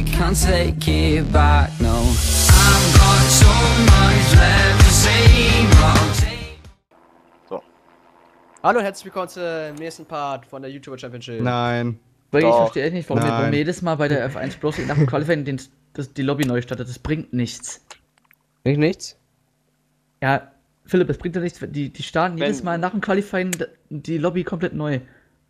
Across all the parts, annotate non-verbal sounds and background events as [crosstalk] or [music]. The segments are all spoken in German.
you can't take it back, no I've got so much left to say, take Hallo, herzlich willkommen zum nächsten Part von der YouTuber Championship. Nein. Weil ich verstehe echt nicht, warum, wir- warum jedes Mal bei der F1 bloß nach dem Qualifying den, das, die Lobby neu startet. Das bringt nichts. Nicht nichts? Ja, Philipp, es bringt ja nichts. Die, die starten Wenn- jedes Mal nach dem Qualifying die Lobby komplett neu,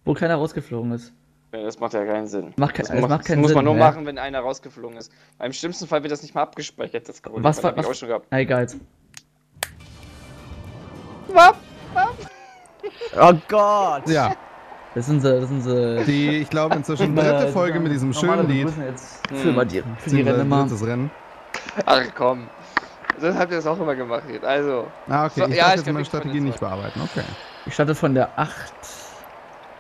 wo keiner rausgeflogen ist. Ja, das macht ja keinen Sinn. Macht ke- das es macht, macht das keinen muss man Sinn, nur ja. machen, wenn einer rausgeflogen ist. Im schlimmsten Fall wird das nicht mal abgespeichert, das Code. Was Das war hab ich was? auch schon gehabt. Na egal. Oh Gott! Ja, Das sind sie, das sind sie. die, ich glaube, inzwischen dritte Folge mit diesem schönen Lied. Wir müssen jetzt Hm. für, mal die, für die Rennen drittes Rennen. Ach komm. Das habt ihr das auch immer gemacht. Also. Ah, okay. So, ich ja, darf ich jetzt meine Strategie nicht bearbeiten. Okay. Ich starte von der 8.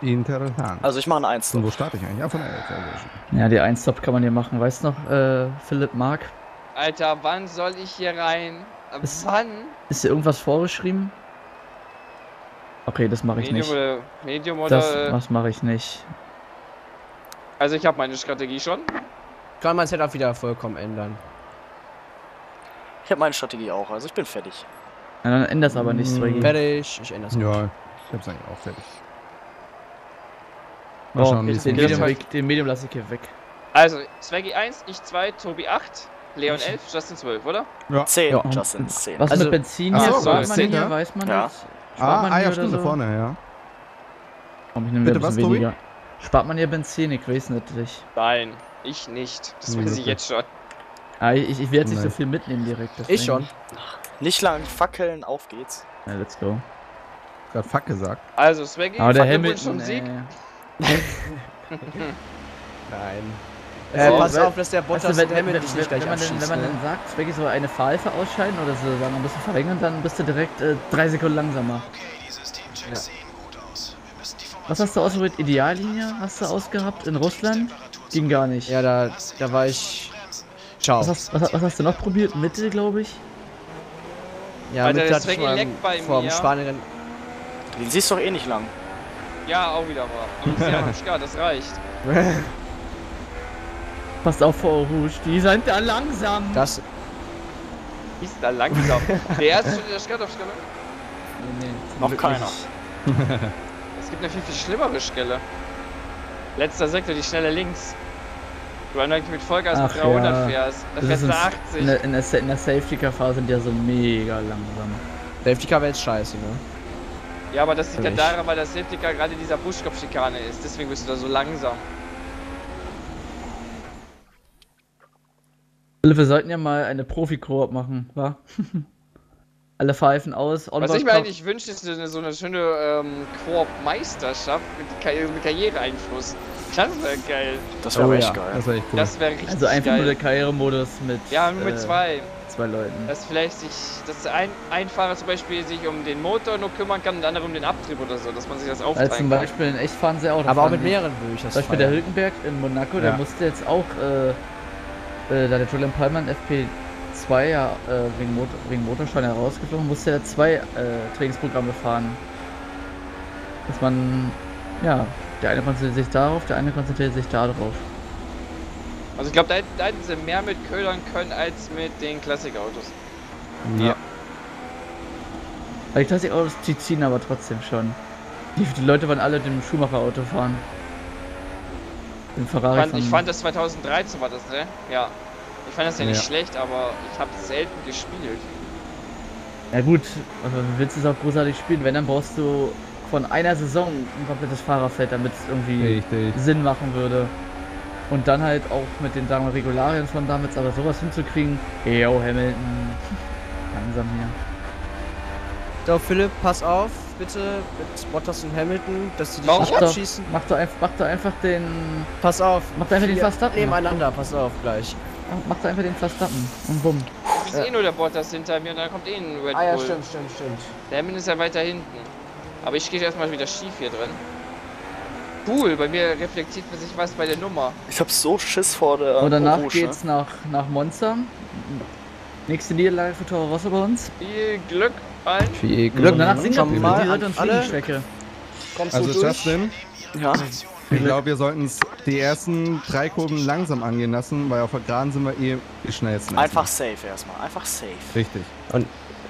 Interessant. Also ich mache ein Eins. Und wo starte ich eigentlich? Ja, von der Elf. Ja, die 1 Stop kann man hier machen. Weißt du noch, äh, Philipp Mark? Alter, wann soll ich hier rein? Ab Es- wann? Ist hier irgendwas vorgeschrieben? Okay, das mache ich Medium nicht. oder Medium oder. Das, äh, das mache ich nicht. also ich habe meine Strategie schon. Kann mein Setup wieder vollkommen ändern. Ich habe meine Strategie auch, also ich bin fertig. Ja, dann ändert aber nicht, Hm. Fertig, ich ändere es. Ja, ich hab's eigentlich auch fertig. Mal Oh, schauen, wie es den. Medium, funktioniert. den Medium lasse ich hier weg. Also, Swaggy 1, ich 2, Tobi 8, Leon 11, Justin 12, oder? 10, Ja. Justin, 10. Was Also- mit Benzin hier? so, Spart man hier? ja? Weiß man Ja. das? Spart Ah, man ah ja, stimmt, da so? vorne, ja. Komm, ich nehme Bitte was, Tobi? weniger. Spart man hier Benzin? Ich weiß nicht. Ich, Nein, ich nicht. Das weiß ich jetzt schon. ah, ich, ich werde jetzt nicht so viel mitnehmen direkt. Ich deswegen. schon. Nicht lang fackeln, auf geht's. Ja, let's go. Gerade Fuck gesagt. Also, Swaggy, Aber der Hamilton, zum Sieg. äh, [laughs] Nein. Äh, So, pass wenn- auf, dass der Bottas du, wenn, wenn, Hamilton wenn, dich nicht gleich wenn, man dann, wenn man ne? dann sagt, wirklich so eine Pfeife ausscheiden oder so sagen, ein bisschen verringern, dann bist du direkt äh, drei Sekunden langsamer. Was hast du ausprobiert? Ideallinie hast du ausgehabt in Russland? Ging gar nicht. Ja, da, da war ich... Ciao. Was hast, was, was hast du noch probiert? Mitte, glaube ich. Ja, Alter, mit der hatte ich mal vor dem. Spanien... Den siehst du doch eh nicht lang. Ja, auch wieder mal. Aber ich sehe am Start, das reicht. [laughs] Passt auf vor Rouge, die sind da langsam. Das... Ist da langsam. Der erste schon in der Startaufstellung. Nee, nee, zum Noch keiner. [laughs] Es gibt eine viel, viel schlimmere Stelle. Letzter Sektor, die schnelle links. Du eigentlich mit Vollgas Ach mit 300 ja. fährst. Da fährst ist du ein- 80. In der, in der, Sa- in der Safety-Car-Phase sind die ja so mega langsam. Safety Car wäre jetzt scheiße, ne? Ja, aber das liegt ja daran, weil das Safety Car gerade dieser Buschkopfschikane ist. Deswegen bist du da so langsam. Philipp, wir sollten ja mal eine Profi-Koop machen, wa? [laughs] Alle pfeifen aus. Was ich mir eigentlich wünsche, ist so eine, so eine schöne ähm, Koop-Meisterschaft mit, Karri mit Karriereeinfluss. Das wäre geil. Das wäre Oh echt ja, geil. das wäre echt cool. Wäre richtig Also einfach nur geil. der Karrieremodus mit. ja, nur mit äh, zwei. Zwei Leuten. Dass vielleicht sich, dass ein, ein Fahrer zum Beispiel sich um den Motor nur kümmern kann und der andere um den Abtrieb oder so, dass man sich das aufteilen zum kann. Beispiel in echt fahren sie auch. Aber auch mit mehreren würde ich das Zum Beispiel der. Hülkenberg in Monaco, Ja. der musste jetzt auch, äh, äh, da der Julian Palmer in FP2 ja äh, wegen, Motor, wegen Motorschaden herausgeflogen, musste er zwei äh, Trainingsprogramme fahren. Dass man, ja, der eine konzentriert sich darauf, der eine konzentriert sich darauf. Also ich glaube, da, da hätten sie mehr mit ködern können als mit den Klassikautos. ja. Weil die Klassikautos, die ziehen aber trotzdem schon. Die, die Leute wollen alle dem Schumacher-Auto fahren. Den Ich Ferrari fand, ich fand das 2013 war das, ne? Ja. Ich fand das ja nicht Ja. schlecht, aber ich habe selten gespielt. Ja gut, also willst du es auch großartig spielen, wenn dann brauchst du von einer Saison ein komplettes Fahrerfeld, damit es irgendwie Richtig. Sinn machen würde. Und dann halt auch mit den sagen wir, Regularien von damals, aber sowas hinzukriegen. Yo, Hamilton. Langsam hier. So, Philipp, pass auf, bitte, mit Bottas und Hamilton, dass sie dich nicht Mach doch, abschießen. mach doch, einfach, mach doch einfach den. Pass auf. Mach doch einfach den Verstappen. Nebeneinander, pass auf, gleich. Mach, doch einfach den Verstappen. Und bumm. Ich sehe eh nur der Bottas hinter mir und dann kommt eh ein Red Ah ja, Bull. stimmt, stimmt, stimmt. Der Hamilton ist ja weiter hinten. Aber ich stehe erstmal wieder schief hier drin. Cool, bei mir reflektiert man sich was bei der Nummer. Ich hab so Schiss vor der Und danach Rouge, ne? geht's nach, nach Monza. Nächste Niederlage für Toro Rosso bei uns. Viel Glück allen. Viel Und danach. Singapur, die an Dritt- und alle. Fliegenstrecke. Kommst Also du durch? Justin, Ja, Ich glaube, wir sollten es die ersten drei Kurven langsam angehen lassen, weil auf der Geraden sind wir eh die schnellsten. Einfach safe erstmal. Einfach safe. Richtig.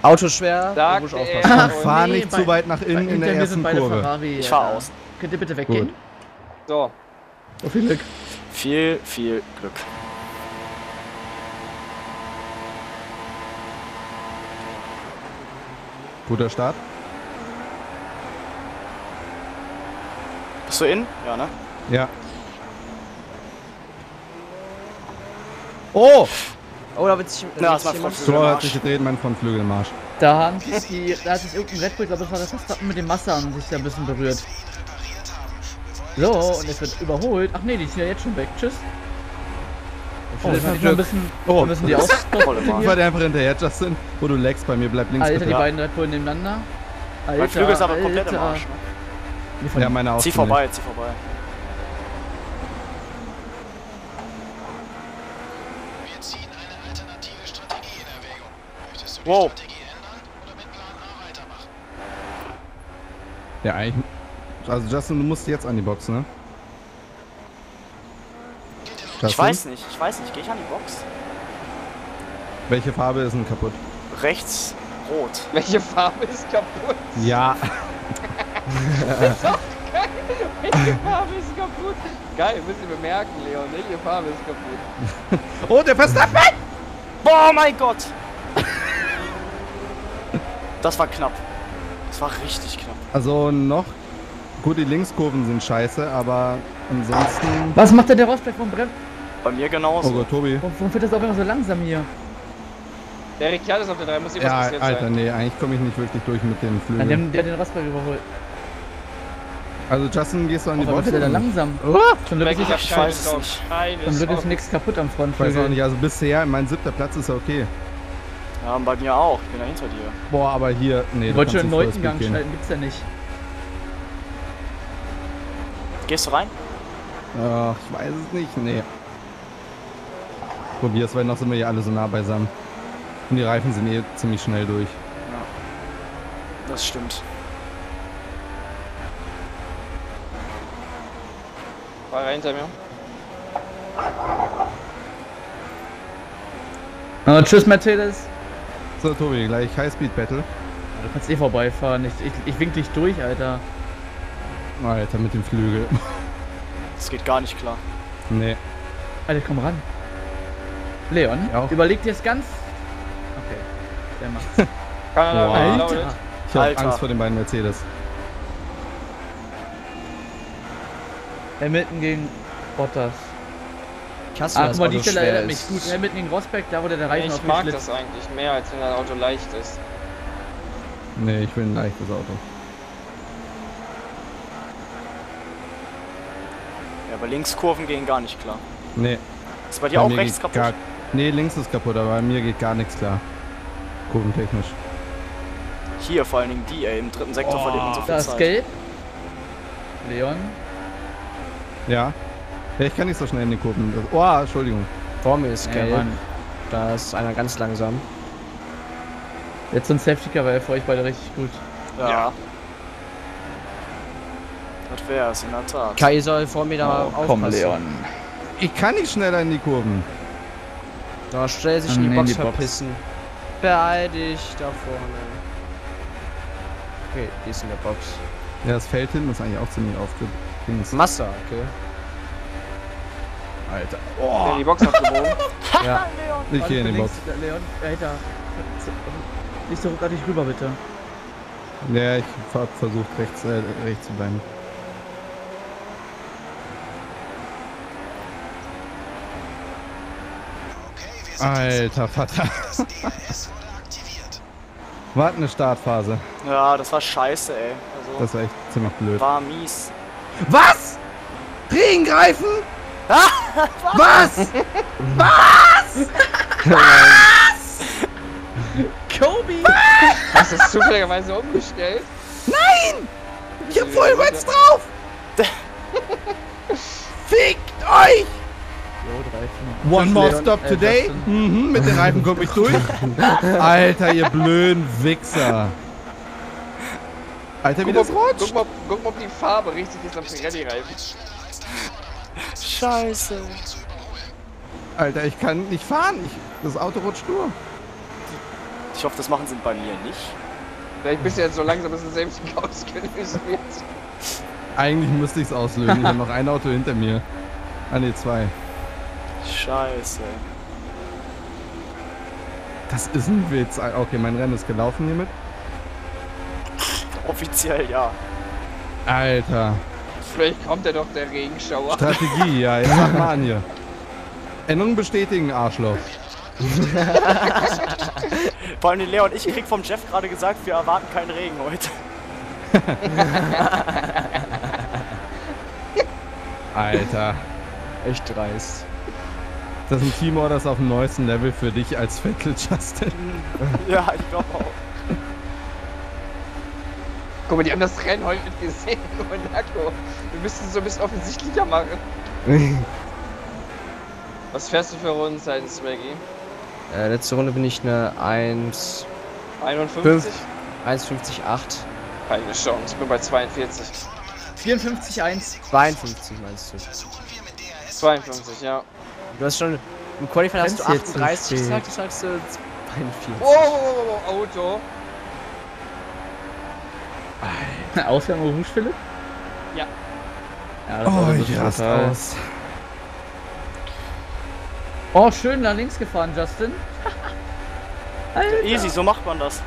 Auto schwer, da Sagt muss ich er. aufpassen. Oh, Fahr nee, nicht bei- zu weit nach innen in der ersten Kurve. Ferrari. Ich fahr Alter. Könnt ihr bitte weggehen? Gut. So, So viel Glück. Viel, viel Glück. Guter Start. Bist du in? Ja, ne? Ja. Oh! Oh, da wird sich Na, da das war So hat sich gedreht, mein Frontflügelmarsch. Da haben sich die, da hat sich irgendein Red Bull, ich glaube, das war das mit dem Massa an sich da ein bisschen berührt. So, und es wird überholt. Ach nee, die sind ja jetzt schon weg. Tschüss. Oh, ein bisschen, Oh. wir müssen die Volle Ich Marsch. war dir einfach hinterher, Justin. Wo du lagst bei mir, bleib links Alter, die beiden Red Bull nebeneinander. Alter, Mein Flügel ist aber komplett im. Arsch. Ne? Ja, meine auch. Zieh vorbei, zieh vorbei. Wow, Ja, eigentlich. Also Justin, du musst jetzt an die Box, ne? ich Justin, weiß nicht, ich weiß nicht. Geh ich an die Box? Welche Farbe ist denn kaputt? Rechts, rot. welche Farbe ist kaputt? Ja. [laughs] [laughs] Welche Farbe ist kaputt? Geil, müsst ihr bemerken, Leon. Welche Farbe ist kaputt? [laughs] Oh, der Verstappen! Boah, mein Gott! Das war knapp. Das war richtig knapp. Also noch. Gut, die Linkskurven sind scheiße, aber ansonsten. Was macht denn der Rosberg vom Brem? Bei mir Oh genauso. Gott, Tobi. Warum, warum fährt das auch immer so langsam hier? Der Ricciardo ist auf der 3, muss irgendwas Ja, passiert Alter, sein. nee, eigentlich komme ich nicht wirklich durch mit den Flügeln. der, der hat den Rosberg überholt. Also Justin, gehst du an die Warum Box? fährt der da langsam? Oh, Zum Glück ist, ich. Keine zum Glück ist nichts kaputt am ich weiß auch Frontflügel. nicht, also bisher, mein siebter Platz ist ja okay. Ja, und bei mir auch. Ich bin da hinter dir. Boah, aber hier, nee, Ich du wollte schon einen neunten Gang schalten, gibt's ja nicht. Gehst du rein? Ach, ich weiß es nicht, nee. Probier's, weil noch sind wir hier alle so nah beisammen. Und die Reifen sind eh ziemlich schnell durch. Das stimmt. War er hinter mir? Ah, tschüss, Mercedes. So, Tobi, gleich Highspeed-Battle. Du kannst eh vorbeifahren. Ich, ich, ich wink dich durch, Alter. Alter, mit dem Flügel. Das geht gar nicht klar. nee. Alter, komm ran. Leon, Ja, auch. überleg dir es ganz. Okay, der macht's. [laughs] Boah. mehr Alter. Ich hab Alter. Angst vor den beiden Mercedes. Hamilton gegen Bottas. Ich hasse Ah, guck mal, die Stelle erinnert mich gut. Hamilton gegen Rosberg, da wo der, Reifen Ich mag das eigentlich mehr, als wenn ein Auto leicht ist. Nee, ich will ein leichtes Auto. Aber Linkskurven gehen gar nicht klar. Nee. Ist bei dir bei auch rechts kaputt? Gar, nee, links ist kaputt, aber bei mir geht gar nichts klar. Kurventechnisch. Hier vor allen Dingen die, ey. Im dritten Sektor Oh. verliert man so viel Da ist Zeit. gelb. Leon. Ja. Ja, ich kann nicht so schnell in die Kurven. Oh, Entschuldigung. Vor mir ist Ja, gelb. Mann. da ist einer ganz langsam. Jetzt so ein Safety Car wäre für euch beide richtig gut. Ja. Das wär's, in der Tat. Kai soll vor mir da aufpassen. Ich kann nicht schneller in die Kurven. Da stell sich in die in Box die Box. verpissen. Beeil dich da vorne. Okay, die ist in der Box. Ja, das Feld hinten ist eigentlich auch ziemlich aufgedingst. Massa, okay. Alter. In die Box abgebogen. [laughs] Ja. Ich gehe in die Box. Leon, Alter. Nicht so ruckartig rüber, bitte. Ja, ich hab versucht rechts, äh, rechts zu bleiben. Alter Vater. Warte eine Startphase. Ja, das war scheiße, ey. Also, Das war echt ziemlich blöd. war mies. Was? Regengreifen? Was? Kobe! Hast du es zufälligerweise umgestellt? Ich hab Vollreds drauf! [laughs] Fickt euch! One more stop äh, today? Mhm, mit den Reifen komme ich durch. [laughs] Alter, ihr blöden Wichser. Alter, wie Guck das mal, rutscht. guck, mal, guck mal, ob die Farbe richtig ist am Pirelli-Reifen. Scheiße. Alter, ich kann nicht fahren. Ich, das Auto rutscht nur. Ich hoffe, das machen sie bei mir nicht. Vielleicht bist du jetzt so langsam, dass du selbst ausgelöst wird. Eigentlich müsste ich es auslösen. Ich habe noch ein Auto hinter mir. Ah ne, zwei. Scheiße. Das ist ein Witz. Ah, Okay, mein Rennen ist gelaufen hiermit. Offiziell ja. Alter. Vielleicht kommt ja doch der Regenschauer. Strategie, [laughs] ja, jetzt sag mal an hier. Änderung bestätigen, Arschloch. Vor allem Leon, ich krieg vom Jeff gerade gesagt, wir erwarten keinen Regen heute. [laughs] Alter. Echt dreist. Das ist ein Teamorder das auf dem neuesten Level für dich als Vettel, Justin. [laughs] ja, ich glaube auch. Guck mal, die haben das Rennen heute gesehen. [laughs] Monaco. Wir müssen es so ein bisschen offensichtlicher machen. [laughs] Was fährst du für Rundenzeiten, Swaggy? Äh, letzte Runde bin ich eine 1. 51? 1,58. Keine Chance, ich bin bei 42. 54-1. 52 meinst du? 52, ja. Du hast schon. Im Qualifying hast du Wenn's jetzt so 38 steht. gesagt, jetzt sagst du 42. Oh, oh, oh, oh, Auto. [laughs] Ausgang Rouge, Philipp? Ja. Ja, das Oh, war ich raste aus. Oh, schön nach links gefahren, Justin. [laughs] Alter. Easy, so macht man das.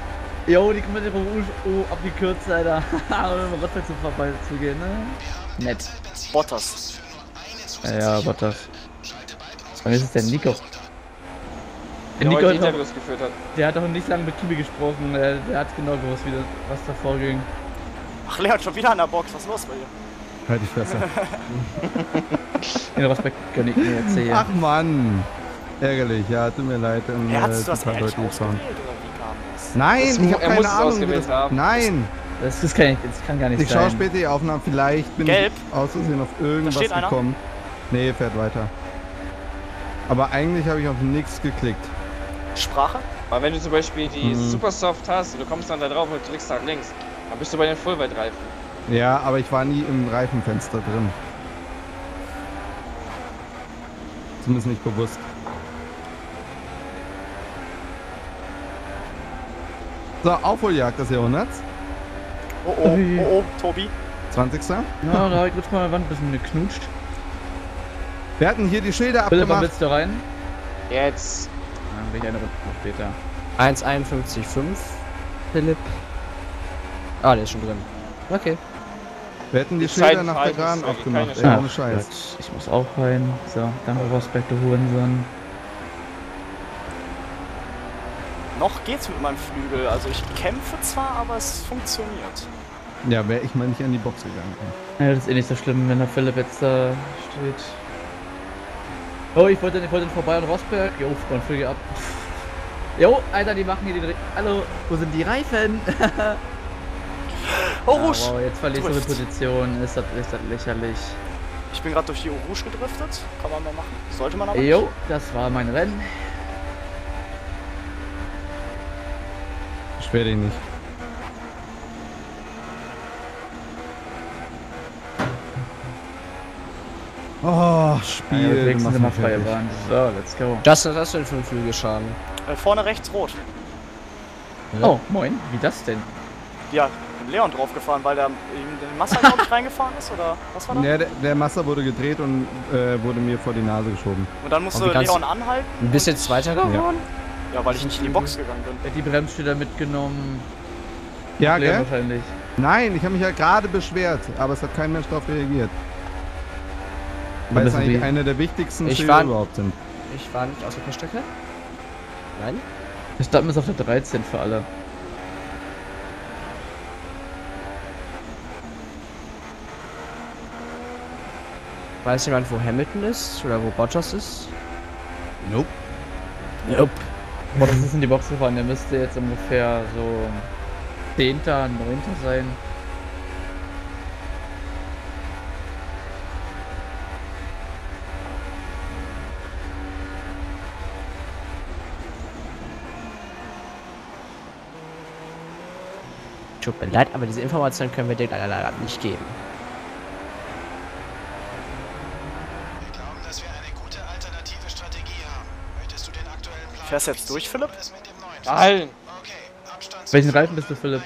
Jo, die kommen mit der Rouge oh, abgekürzt, Alter. [laughs] um im Rotweg zu vorbeizugehen, ne? Nett. Bottas. Ja, das. Und jetzt ist der Nico. Der Der Nico heute hat, Interviews geführt hat. der hat auch nicht lange mit Kibi gesprochen. Der, der hat genau gewusst, wie das, was da vorging. Ach, Leon, schon wieder an der Box. Was ist los bei dir? Halt die Fresse. [laughs] Den Respekt gönn ich mir hier. Ach Mann. Ärgerlich, ja, tut mir leid. ähm, Er äh, hat das total ehrlich ausgewählt, oder wie kam das? Nein, Das ich habe er keine Ahnung. das, haben. Nein, Das, das, kann, ich, das kann gar nicht ich schaue sein. später die Aufnahmen. Vielleicht bin Gelb. ich aus Versehen auf irgendwas gekommen. Nee, fährt weiter. Aber eigentlich habe ich auf nichts geklickt. Sprache? Aber wenn du zum Beispiel die Mhm. Supersoft hast und du kommst dann da drauf und drückst nach links, dann bist du bei den Fullwide-Reifen. Ja, aber ich war nie im Reifenfenster drin. Zumindest nicht bewusst. So, Aufholjagd des Jahrhunderts. Oh oh, Ui. oh oh, Tobi. 20. Ja, da ich kurz mal Wand ein bisschen geknutscht. Wir hatten hier die Schilder Philipp, abgemacht. willst du rein? Jetzt. Dann bin ich eine Runde später. 1,51,5. Philipp. Ah, der ist schon drin. Okay. Wir hätten die Die Schilder Zeit nach der ich, aufgemacht. Ey, ohne Scheiß. Ich muss auch rein. So, danke Respekt, du Hurensohn. Noch geht's mit meinem Flügel. Also ich kämpfe zwar, aber es funktioniert. Ja, wäre ich mal nicht an die Box gegangen. Ja, das ist eh nicht so schlimm, wenn der Philipp jetzt da steht. Oh, ich wollte, ich wollte vorbei an Rosberg. Jo, dann fliege ab. Jo, Alter, die machen hier den. Re Hallo, wo sind die Reifen? [laughs] Oh, Ja, wow, jetzt verlierst du die. Position. Ist das, ist das lächerlich. Ich bin gerade durch die Rouge gedriftet. Kann man mal machen. Sollte man aber nicht. Jo, das war mein Rennen. Beschwer dich nicht. Oh, Ja, Spiel. machst immer mich freie. Bahn. So, let's go. Justin, was hast du denn für einen Flügelschaden? Äh, vorne rechts rot. Oh, moin. Wie das denn? Ja, Leon draufgefahren, weil der in den Massa, glaube ich, [laughs] reingefahren ist. Oder was war das? Ja, der, der Massa wurde gedreht und äh, wurde mir vor die Nase geschoben. Und dann musste Leon anhalten. Und- jetzt Zweiter geworden? Ja, weil ich nicht in die Box gegangen bin. Er hat die Bremsschilder mitgenommen. Ja, gell? wahrscheinlich. Nein, ich habe mich ja gerade beschwert, aber es hat kein Mensch darauf reagiert. Weil es das ist eigentlich eine der wichtigsten Ich war- überhaupt sind. Ich war nicht aus der Strecke. Nein? Wir starten bis auf der 13 für alle. Weiß jemand, wo Hamilton ist? Oder wo Bottas ist? Nope. Nope. Boah, das ist in die Box gefahren. Der müsste jetzt ungefähr so 10., 9. sein. Tut mir leid, aber diese Information können wir dir leider, leider nicht geben. Wir glauben, dass wir eine gute alternative Strategie haben. Möchtest du den aktuellen Plan? Fährst du jetzt durch, Philipp? Nein! Okay, Welchen Reifen bist du, Philipp?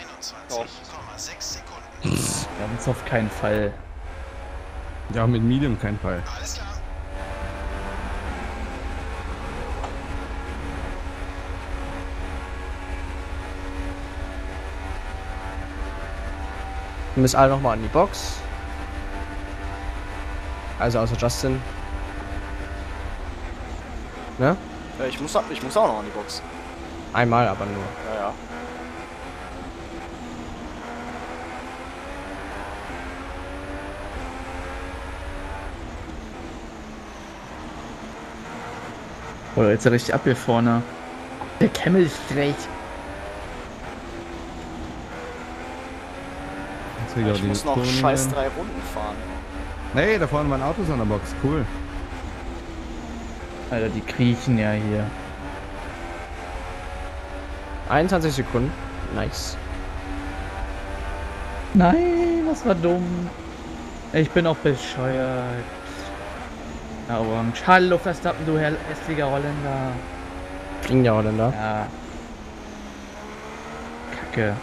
Wir haben es auf keinen Fall. Ja, mit Medium keinen Fall. Alles klar. Wir müssen alle nochmal an die Box. Also außer Justin. Ne? Ja, ich muss, ich muss auch noch an die Box. Einmal aber nur. Ja, ja. Oh, jetzt ist er richtig ab hier vorne. Der Camel ist recht. Ja, auch ich muss noch Kurven scheiß drei Runden fahren. Nee, da vorne waren Autos an der Box. Cool. Alter, die kriechen ja hier. 21 Sekunden. Nice. Nein, das war dumm. Ich bin auch bescheuert. Na, Orange. Hallo, Verstappen, du Herr hässlicher Holländer. Fliegen ja Holländer. Ja. Kacke.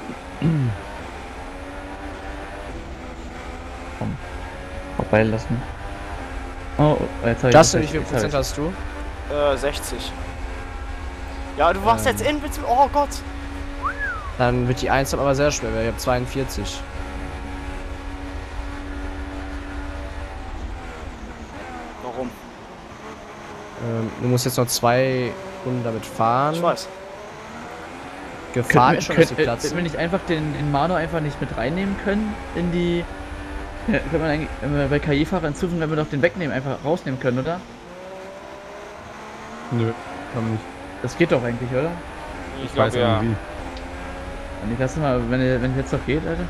Vorbeilassen. Oh, oh, jetzt hab ich Justin, wie das- viel Prozent ich- hast du? Äh, 60. Ja, du warst Ähm. jetzt in, bitte. Oh Gott. Dann wird die 1 aber sehr schwer, weil ich habe 42. Warum? Ähm, du musst jetzt noch zwei Runden damit fahren. Ich weiß. Gefahr ist schon, wir, dass du könnt, Platz. äh, wir nicht einfach den, den Mano einfach nicht mit reinnehmen können in die. Ja, können wir eigentlich, wenn wir bei KI-Fahrer hinzufügen, wenn wir doch den wegnehmen, einfach rausnehmen können, oder? Nö, komm nicht. Das geht doch eigentlich, oder? Ich, Ich glaube weiß ja. irgendwie. Und ich lasse mal, wenn, ihr- wenn jetzt doch geht, Alter.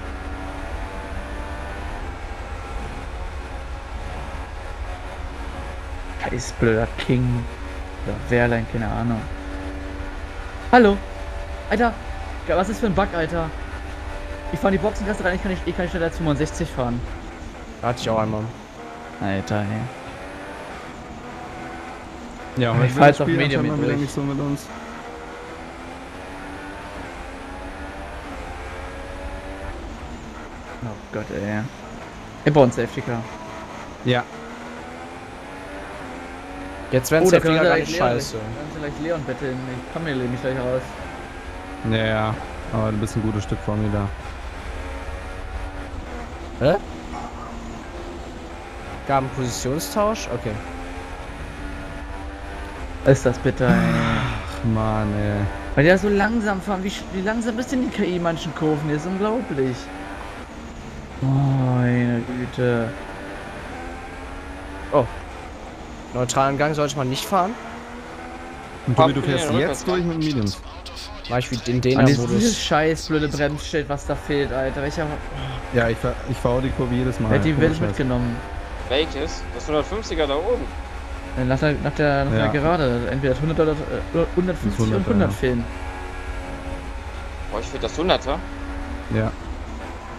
Scheiß blöder King. Oder Wehrlein, keine Ahnung. Hallo! Alter! Was ist für ein Bug, Alter? Ich fahre die Boxengasse rein, ich kann nicht, ich kann nicht schneller als 65 fahren. Hatte ich auch einmal. Alter, ey. Ja, Ich jetzt das auf Spiel Medium mit wieder nicht so mit uns. Oh Gott, ey. Brauchen Safety Car. Ja, Jetzt werden Oh, es da ja können wir gar gleich nicht Leon, scheiße. dann vielleicht Leon betteln. Ich kann mir nämlich gleich raus. ja, ja. Aber du bist ein gutes Stück vor mir da. Hä? Gab einen Positionstausch? Okay. Ist das bitter, ey. Ach man, ey. Weil der so langsam fahren. Wie, wie langsam ist denn die KI in manchen Kurven? Die ist unglaublich. Meine Güte. Neutralen Gang sollte man nicht fahren. Und Tobi, du fährst ja, jetzt durch mit Mediums. Mach ich wie in den dieses, dieses Modus. scheiß blöde Bremsschild, was da fehlt, Alter. Welcher. Ja, ich, fahr, ich fahre die Kurve jedes Mal. Hat die Welt mitgenommen? Welches? Das 150er da oben. Äh, Nach der, nach der, nach Ja. der Gerade. Entweder 100 oder äh, 150 und 100er, 100 ja. fehlen. Boah, ich finde das 100er. Ja.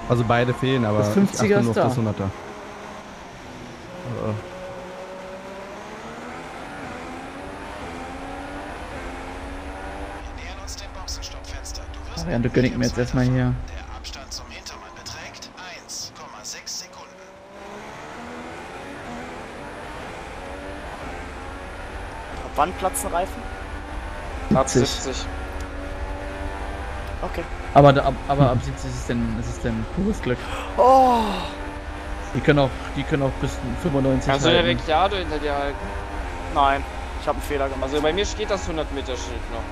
Also beide fehlen, aber Das ich 50er achte nur ist auf das da. 100er. Wir nähern uns dem Boxenstoppfenster. Du gönnst mir jetzt erstmal hier. Der Abstand zum Hintermann beträgt 1,6 Sekunden. Ab wann platzen Reifen? Ab 70. 70. Okay. Aber, da, ab, aber ab 70 ist es denn, ist es denn pures Glück. Oh. Die können auch, die können auch bis 95 Kannst du den halten. Ricciardo hinter dir halten? Nein. Ich habe einen Fehler gemacht. Also bei mir steht das 100 Meter Schild noch.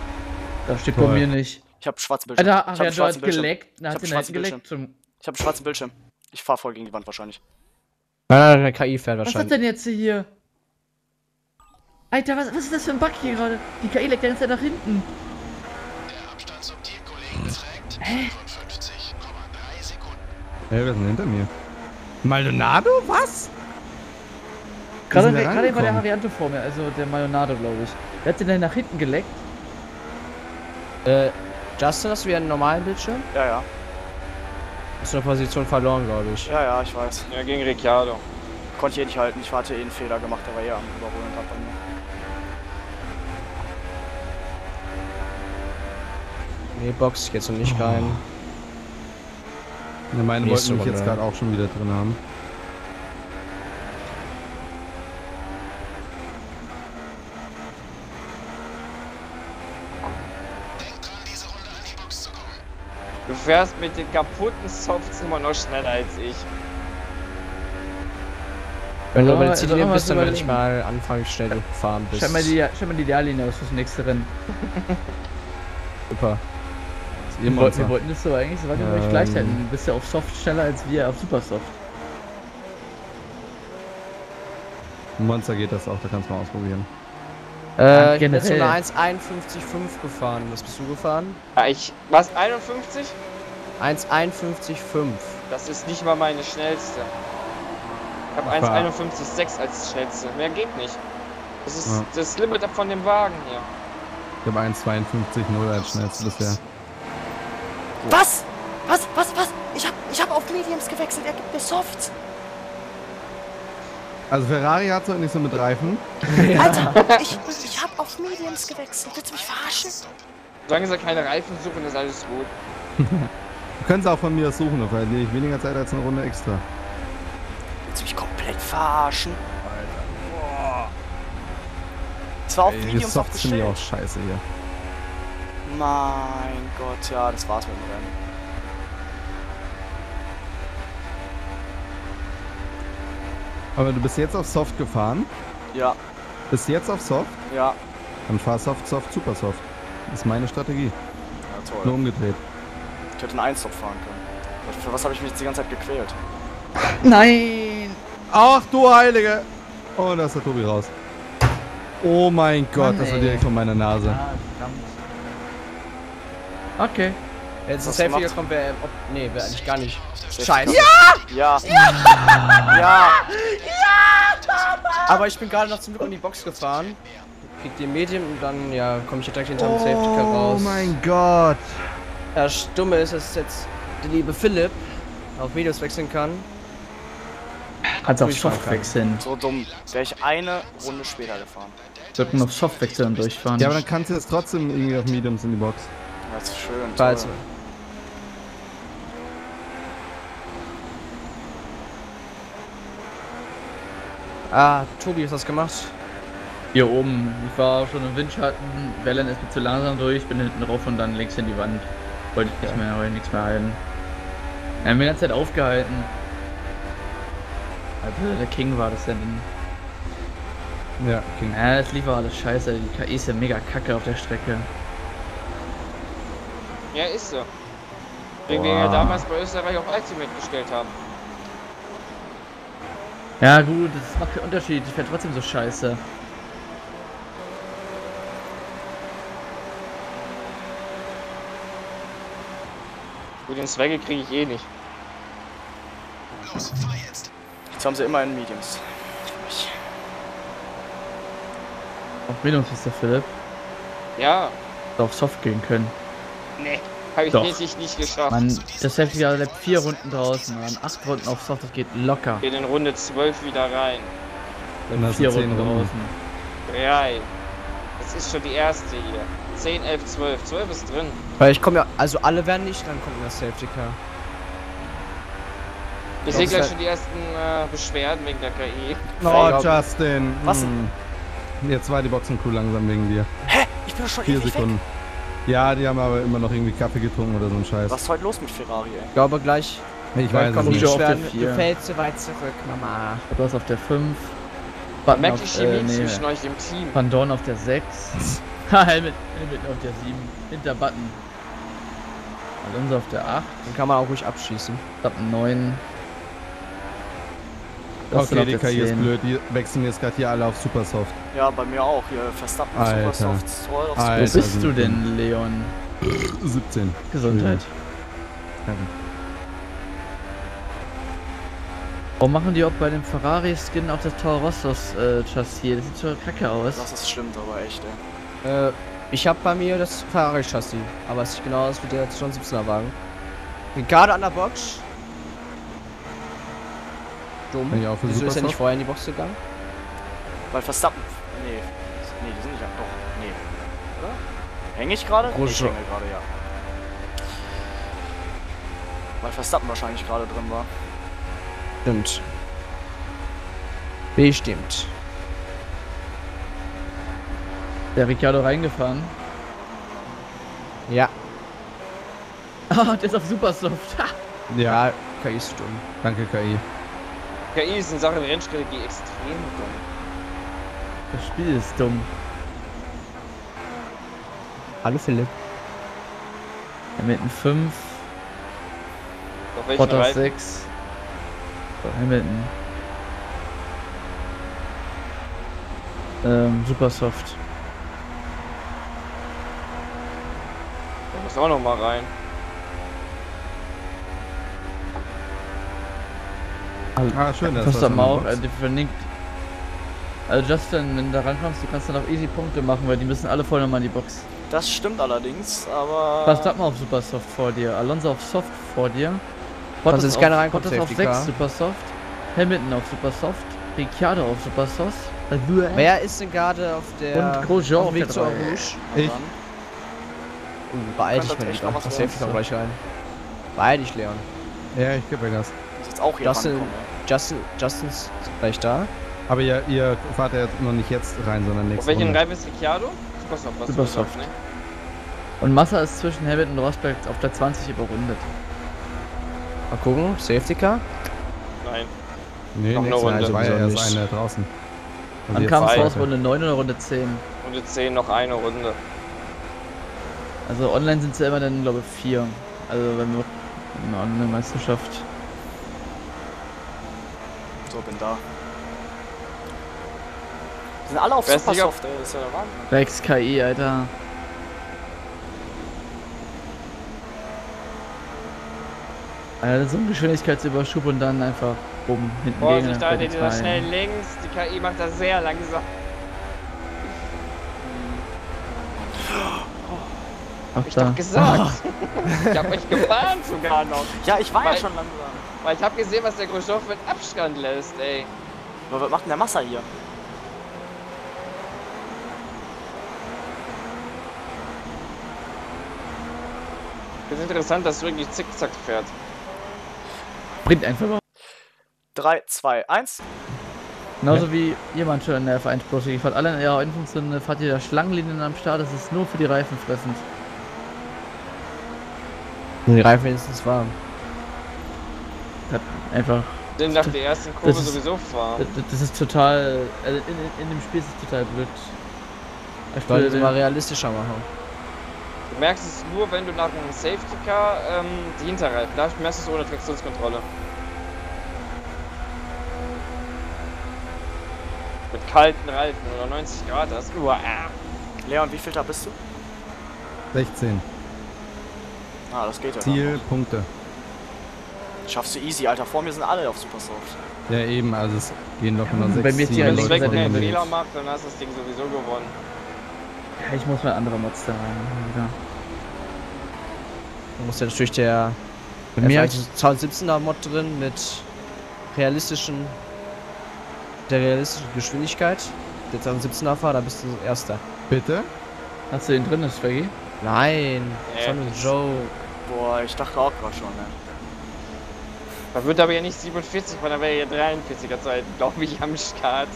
Das steht Toll. bei mir nicht. Ich habe schwarzen Bildschirm. Alter, ich habe du schwarzen Bildschirm. geleckt. Na, Ich hab den schwarzen geleckt. Zum, Ich habe schwarzen Bildschirm. Ich fahre voll gegen die Wand wahrscheinlich. Nein, nein, der KI fährt was ist wahrscheinlich. denn jetzt hier? Alter, was, was ist das für ein Bug hier gerade? Die KI leckt Zeit nach hinten. Der Abstand zum Teamkollegen beträgt 55,3 Sekunden. Hey, wer ist denn hinter mir? Maldonado? Was? Gerade gerade war der? Variante vor mir, also der Mayonado, glaube ich. Der hat den dann nach hinten geleckt. Äh, Justin, hast du wieder einen normalen Bildschirm? Ja, ja. Hast du eine Position verloren, glaube ich. Ja, ja, ich weiß. Ja, gegen Ricciardo. Konnte ich eh nicht halten. Ich hatte eh einen Fehler gemacht, der war eh am Überholen grad bei mir. Nee, Box geht so nicht rein. Ja, meine Nächste wollten mich jetzt gerade auch schon wieder drin haben. Denkt dran, diese Runde an die Box zu kommen. Du fährst mit den kaputten Softs immer noch schneller als ich. Wenn du Ja, bei der Ziellinie noch bist, dann werde ich mal anfangen, schnell gefahren bist. Schau mal die, schau mal die Ideallinie aus fürs nächste Rennen. Super. Wir wollten, wir wollten das so eigentlich, so weit Ähm. gleich halten. Du bist ja auf Soft schneller als wir auf Supersoft. Monster geht das auch, da kannst du mal ausprobieren. Äh, ich bin jetzt so generell. eine 1,51,5 gefahren. Was bist du gefahren? Ja, ich. Was? 51? 1,51,5. Das ist nicht mal meine schnellste. Ich habe Ich war- 1,51,6 als schnellste. Mehr geht nicht. Das ist Ja. das Limit von dem Wagen hier. Ich habe 1,52,0 als schnellste bisher. Was? Was? Was? Was? Ich hab, ich hab auf Mediums gewechselt. Er gibt mir Softs. Also Ferrari hat so nicht so mit Reifen. [laughs] Alter, ich, ich hab auf Mediums gewechselt. Willst du mich verarschen? Solange sie keine Reifen suchen, ist alles gut. [laughs] Du kannst auch von mir aus suchen, da verliere ich weniger Zeit als eine Runde extra. Willst du mich komplett verarschen? Alter. Boah. Es war auf Ey, die Mediums Softs finde ich auch scheiße hier. Mein Gott, ja, das war's mit dem Rennen. Aber du bist jetzt auf Soft gefahren. Ja, Bist jetzt auf Soft. ja. Dann fahr Soft, Soft, Super Soft. Das ist meine Strategie. Ja, Nur toll. umgedreht. Ich hätte einen Einstop fahren können. Für was habe ich mich jetzt die ganze Zeit gequält? Nein! Ach du Heilige! Oh, da ist der Tobi raus. Oh mein Gott, Mann, das war direkt von meiner Nase. Ah, verdammt. Okay. Jetzt ist gemacht? gekommen, wer. Ob, nee, wer eigentlich gar nicht. Scheiße. Scheiße. Ja! Ja! Aber ich bin gerade noch zum Glück in die Box gefahren. Krieg die Medien und dann, ja, komme ich direkt hinter dem Safety Car Oh raus. mein Gott. Das Dumme ist, dass jetzt der liebe Philipp auf Medios wechseln kann. Kannst auf Soft kann. wechseln. So dumm. Wäre ich eine Runde später gefahren. Sollten auf Soft wechseln und durchfahren. Ja, aber dann kannst du jetzt trotzdem irgendwie auf Mediums in die Box. Das ist schön. Also. toll. Ah, Tobi, was hast du gemacht? Hier oben. Ich war schon im Windschatten. Wellen ist mir zu langsam durch. Bin hinten drauf und dann links in die Wand. Wollte ich nicht mehr, wollte nichts mehr halten. Wir haben die ganze Zeit aufgehalten. Also der King war das ja dann. Ja, King. Ja, das lief auch alles scheiße. Die KI ist ja mega kacke auf der Strecke. Ja, ist so. Wegen wir ja damals bei Österreich auf Ultimate gestellt haben. Ja gut, das macht keinen Unterschied. Ich fährt trotzdem so scheiße. Gut, den Swagge kriege ich eh nicht. Los, fahr jetzt. Jetzt haben sie immer in Mediums. Auf Minus ist der Philipp. Ja, Hätte auf Soft gehen können. Nee. Habe ich Doch. mäßig nicht geschafft. Man, das Heftige bleibt vier Runden draußen, man. Acht Runden auf Soft, das geht locker. Geht in Runde 12 wieder rein. Dann hast Vier du zehn Runden Runden. draußen. Drei. Das ist schon die erste hier. 10, 11, 12. 12 ist drin. Weil ich komme ja, also alle werden nicht rankommen in das Safety Car. Ich sehe gleich halt- schon die ersten äh, Beschwerden wegen der KI. Oh, Justin. Was? Hm. Jetzt war die Boxencrew langsam wegen dir. Hä? Ich bin doch schon Vier Sekunden. Ja, die haben aber immer noch irgendwie Kaffee getrunken oder so ein Scheiß. Was ist heute los mit Ferrari, ey? Ich glaube gleich. Ich gleich weiß es nicht. schon auf der Beschwerden. vier. Du fällst zu weit zurück, Mama. Du hast auf der 5. Button Merkt die auf, Chemie äh, nee, zwischen euch im Team. Van Dorn auf der 6. Ha, Helmet, Helmet auf der 7. Hinter Button. Alonso auf der 8. Den kann man auch ruhig abschießen. Button 9. Russell Okay, auf die der KI ist 10. blöd. Die wechseln jetzt gerade hier alle auf Supersoft. Ja, bei mir auch. Hier Verstappen, Alter. Supersoft, Stroll auf Alter. Wo Super. bist du denn, Leon? 17. Gesundheit. Danke. Warum machen die auch bei dem Ferrari-Skin auch das Toro Rossos äh, Chassis? Das sieht so kacke aus. Das ist stimmt, aber echt, ey. Äh, ich habe bei mir das Ferrari-Chassis, aber es sieht genau aus wie der 2017er Wagen. Bin gerade an der Box. Dumm. Wieso ist er nicht vorher in die Box gegangen? Weil Verstappen. Nee. Nee, die sind nicht. Doch, nee. Oder? Häng ich gerade? Ich hänge gerade, ja. Weil Verstappen wahrscheinlich gerade drin war. Stimmt. Bestimmt. Der Ricciardo reingefahren. Ja. [laughs] Ah, der ist auf Supersoft. Ja, Ja, KI ist dumm. danke KI. KI ist in Sachen Rennstrategie extrem dumm. Das Spiel ist dumm. Hallo Philipp. Hamilton 5, Auf welchen Bottas Reifen? 6. So, Hamilton. Ähm, Supersoft. Da muss auch noch mal rein. Ah, schön, dass Verstappen das auch, äh, verlinkt. Also Justin, wenn du da rankommst, du kannst dann auch easy Punkte machen, weil die müssen alle voll nochmal in die Box. Das stimmt allerdings, aber. Verstappen auf Supersoft vor dir, Alonso auf Soft vor dir. Sonst ist auf, keiner reinkommt, Bottas auf Safety 6 Car. Supersoft. Hamilton auf Supersoft. Ricciardo auf Supersoft. Wer ist denn gerade auf der Und Grosjean auf auf Weg der zu. Rouge? Ich. Dann. Uh, beeil dich mal lieber. Das. Safety Car gleich rein. Beeil dich, Leon. Ja, ich gebe euch das. Muss jetzt auch hier sind- rankommen. Justin, Justin's gleich da. Aber ihr, ihr fahrt ja jetzt noch nicht jetzt rein, sondern nächste welchen Runde. Reifen ist Ricciardo? Supersoft. was Supersoft. Ne? Und Massa ist zwischen Hamilton und Rosberg auf der 20 überrundet. Mal gucken. Safety Car. Nein. Nee, Noch eine Runde. Runde. war ja erst eine draußen. Also Dann kam es raus Runde 9 oder Runde 10. Runde 10 noch eine Runde. Also online sind sie immer dann, glaube ich, 4. Also wenn wir eine Online-Meisterschaft. So, bin da. Sind alle auf nicht Supersoft, ey. Das ist ja der Wahnsinn. Rex KI, Alter. Alter, so ein Geschwindigkeitsüberschub und dann einfach oben hinten Vorsicht, gegen geht den dieser schnell links. Die KI macht das sehr langsam. Hab ich da. doch gesagt. [laughs] ich hab euch gewarnt sogar noch. Ja, ich war ja Weil- schon langsam. Weil ich hab gesehen, was der für einen Abstand lässt, ey. Aber was macht denn der Massa hier? Das ist interessant, dass es wirklich zickzack fährt. Bringt einfach mal. 3, 2, 1. Genauso wie jemand schon in der F1 Pro League. Fahrt alle in ihrer Infos fahrt ihr da Schlangenlinien am Start, das ist nur für die Reifen fressend. Die Reifen wenigstens warm. Hat einfach. Denn nach der ersten Kurve Das ist- sowieso fahren. Das, das ist total. Also in, in, in dem Spiel ist es total blöd. Ich würde sie mal realistischer machen. Du merkst es nur, wenn du nach einem Safety Car ähm, die Hinterreifen, da merkst du es ohne Traktionskontrolle. Mit kalten Reifen oder 90 Grad, das ist uah. Leon, wie viel da bist du? 16. Ah, das geht ja. Ziel, Punkte. Schaffst du easy, Alter. Vor mir sind alle auf Supersoft. Ja, eben, also es gehen doch nur bei sechs, mir ist die sieben Wenn links Seite einen. Fehler macht, dann hast du das Ding sowieso gewonnen. Ja, ich muss mal andere Mods da rein. Wieder. Da muss ja natürlich der Bei mir F1 2017er Mod drin mit realistischen der realistischen Geschwindigkeit. Der 2017er Fahrer, da bist du Erster. bitte? Hast du den drin, das Swaggy? Nein, das war Nee. nur ein Joke. Boah, ich dachte auch gerade schon, ne? Da wird aber ja nicht 47, weil da wäre ja 43er Zeit, glaube ich, am Start.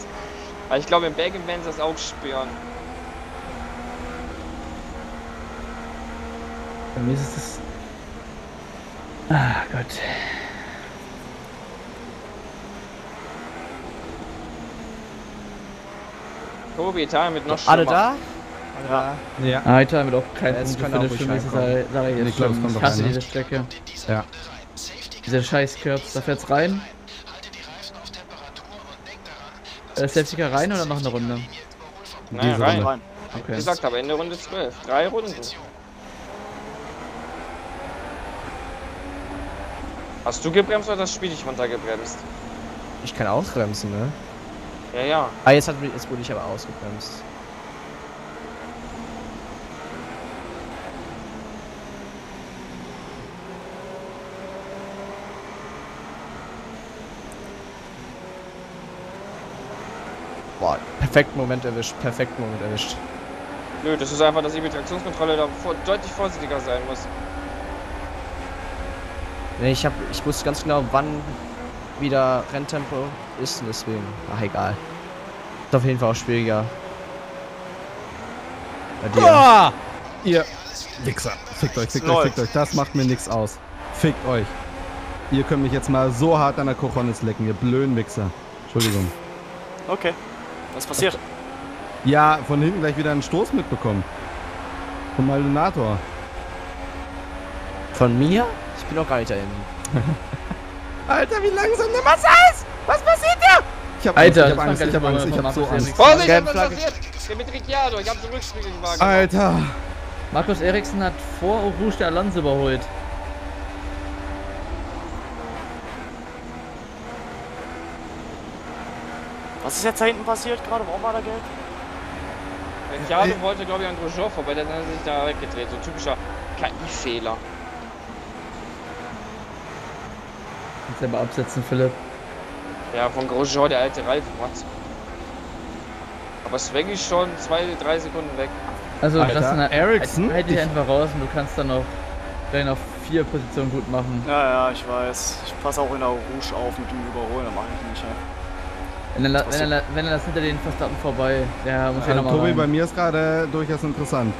Aber ich glaube, in Belgien werden sie das auch spüren. Bei mir ist es. Ah Gott. Tobi, Italien mit noch Alle da? Alle da? Ja. Alter, mit auch keinen Ja, Punkt kann für mich, sage ich Ich jetzt schon. kommt Ich doch hasse rein, diese Strecke. Ja. Diese scheiß Curbs, da fährt's rein. Äh, Safety Car rein oder noch eine Runde? Nein, Diese rein. Runde. Rein. Wie Okay. gesagt, aber Ende Runde 12. Drei Runden. Hast du gebremst oder das Spiel dich runtergebremst? Ich kann ausbremsen, ne? Ja, ja. Ah, jetzt, hat, jetzt wurde ich aber ausgebremst. Boah, perfekten Moment erwischt, perfekten Moment erwischt. Nö, das ist einfach, dass die Traktionskontrolle da vor, deutlich vorsichtiger sein muss. Nee, ich, hab, ich wusste ganz genau, wann wieder Renntempo ist und deswegen. Ach, egal. Ist auf jeden Fall auch schwieriger. Bei dir. Boah! Ihr Wichser. Fickt euch, fickt euch, fickt euch. Das macht mir nichts aus. Fickt euch. Ihr könnt mich jetzt mal so hart an der Kochonis lecken, ihr blöden Wichser. Entschuldigung. Okay. Was passiert? Ja, von hinten gleich wieder einen Stoß mitbekommen. Vom Maldonator. Von mir? Ich bin auch gar nicht da hinten. [laughs] Alter, wie langsam der Masse ist! Was passiert da? Ich hab Alter, Angst, ich das hab Angst, ich hab nicht Angst, ich hab so Angst. Vorsicht, was passiert? Der mit Ricciardo, ich hab den Rückspiegel wahrgenommen. Alter. Markus Eriksen hat vor Rouge der Alonso überholt. Was ist jetzt da hinten passiert gerade? Warum war da gelb? Ricciardo wollte, glaube ich, an Grosjean vorbei, dann hat er sich da weggedreht. So typischer KI-Fehler. Kannst selber absetzen, Philipp. Ja, von Grosjean, der alte Reifen, was? Aber Swaggy ist schon zwei, drei Sekunden weg. Also, Alter, Justin, Ericsson? halt dich Ich- einfach raus und du kannst dann noch deine auf vier Positionen gut machen. Ja, ja, ich weiß. Ich passe auch in der Rouge auf mit dem Überholen, da mache ich nicht. Ja. Wenn er, wenn er, wenn er das hinter den Verstappen vorbei, der muss ja Also, nochmal Tobi, bei rein. mir ist gerade durchaus interessant.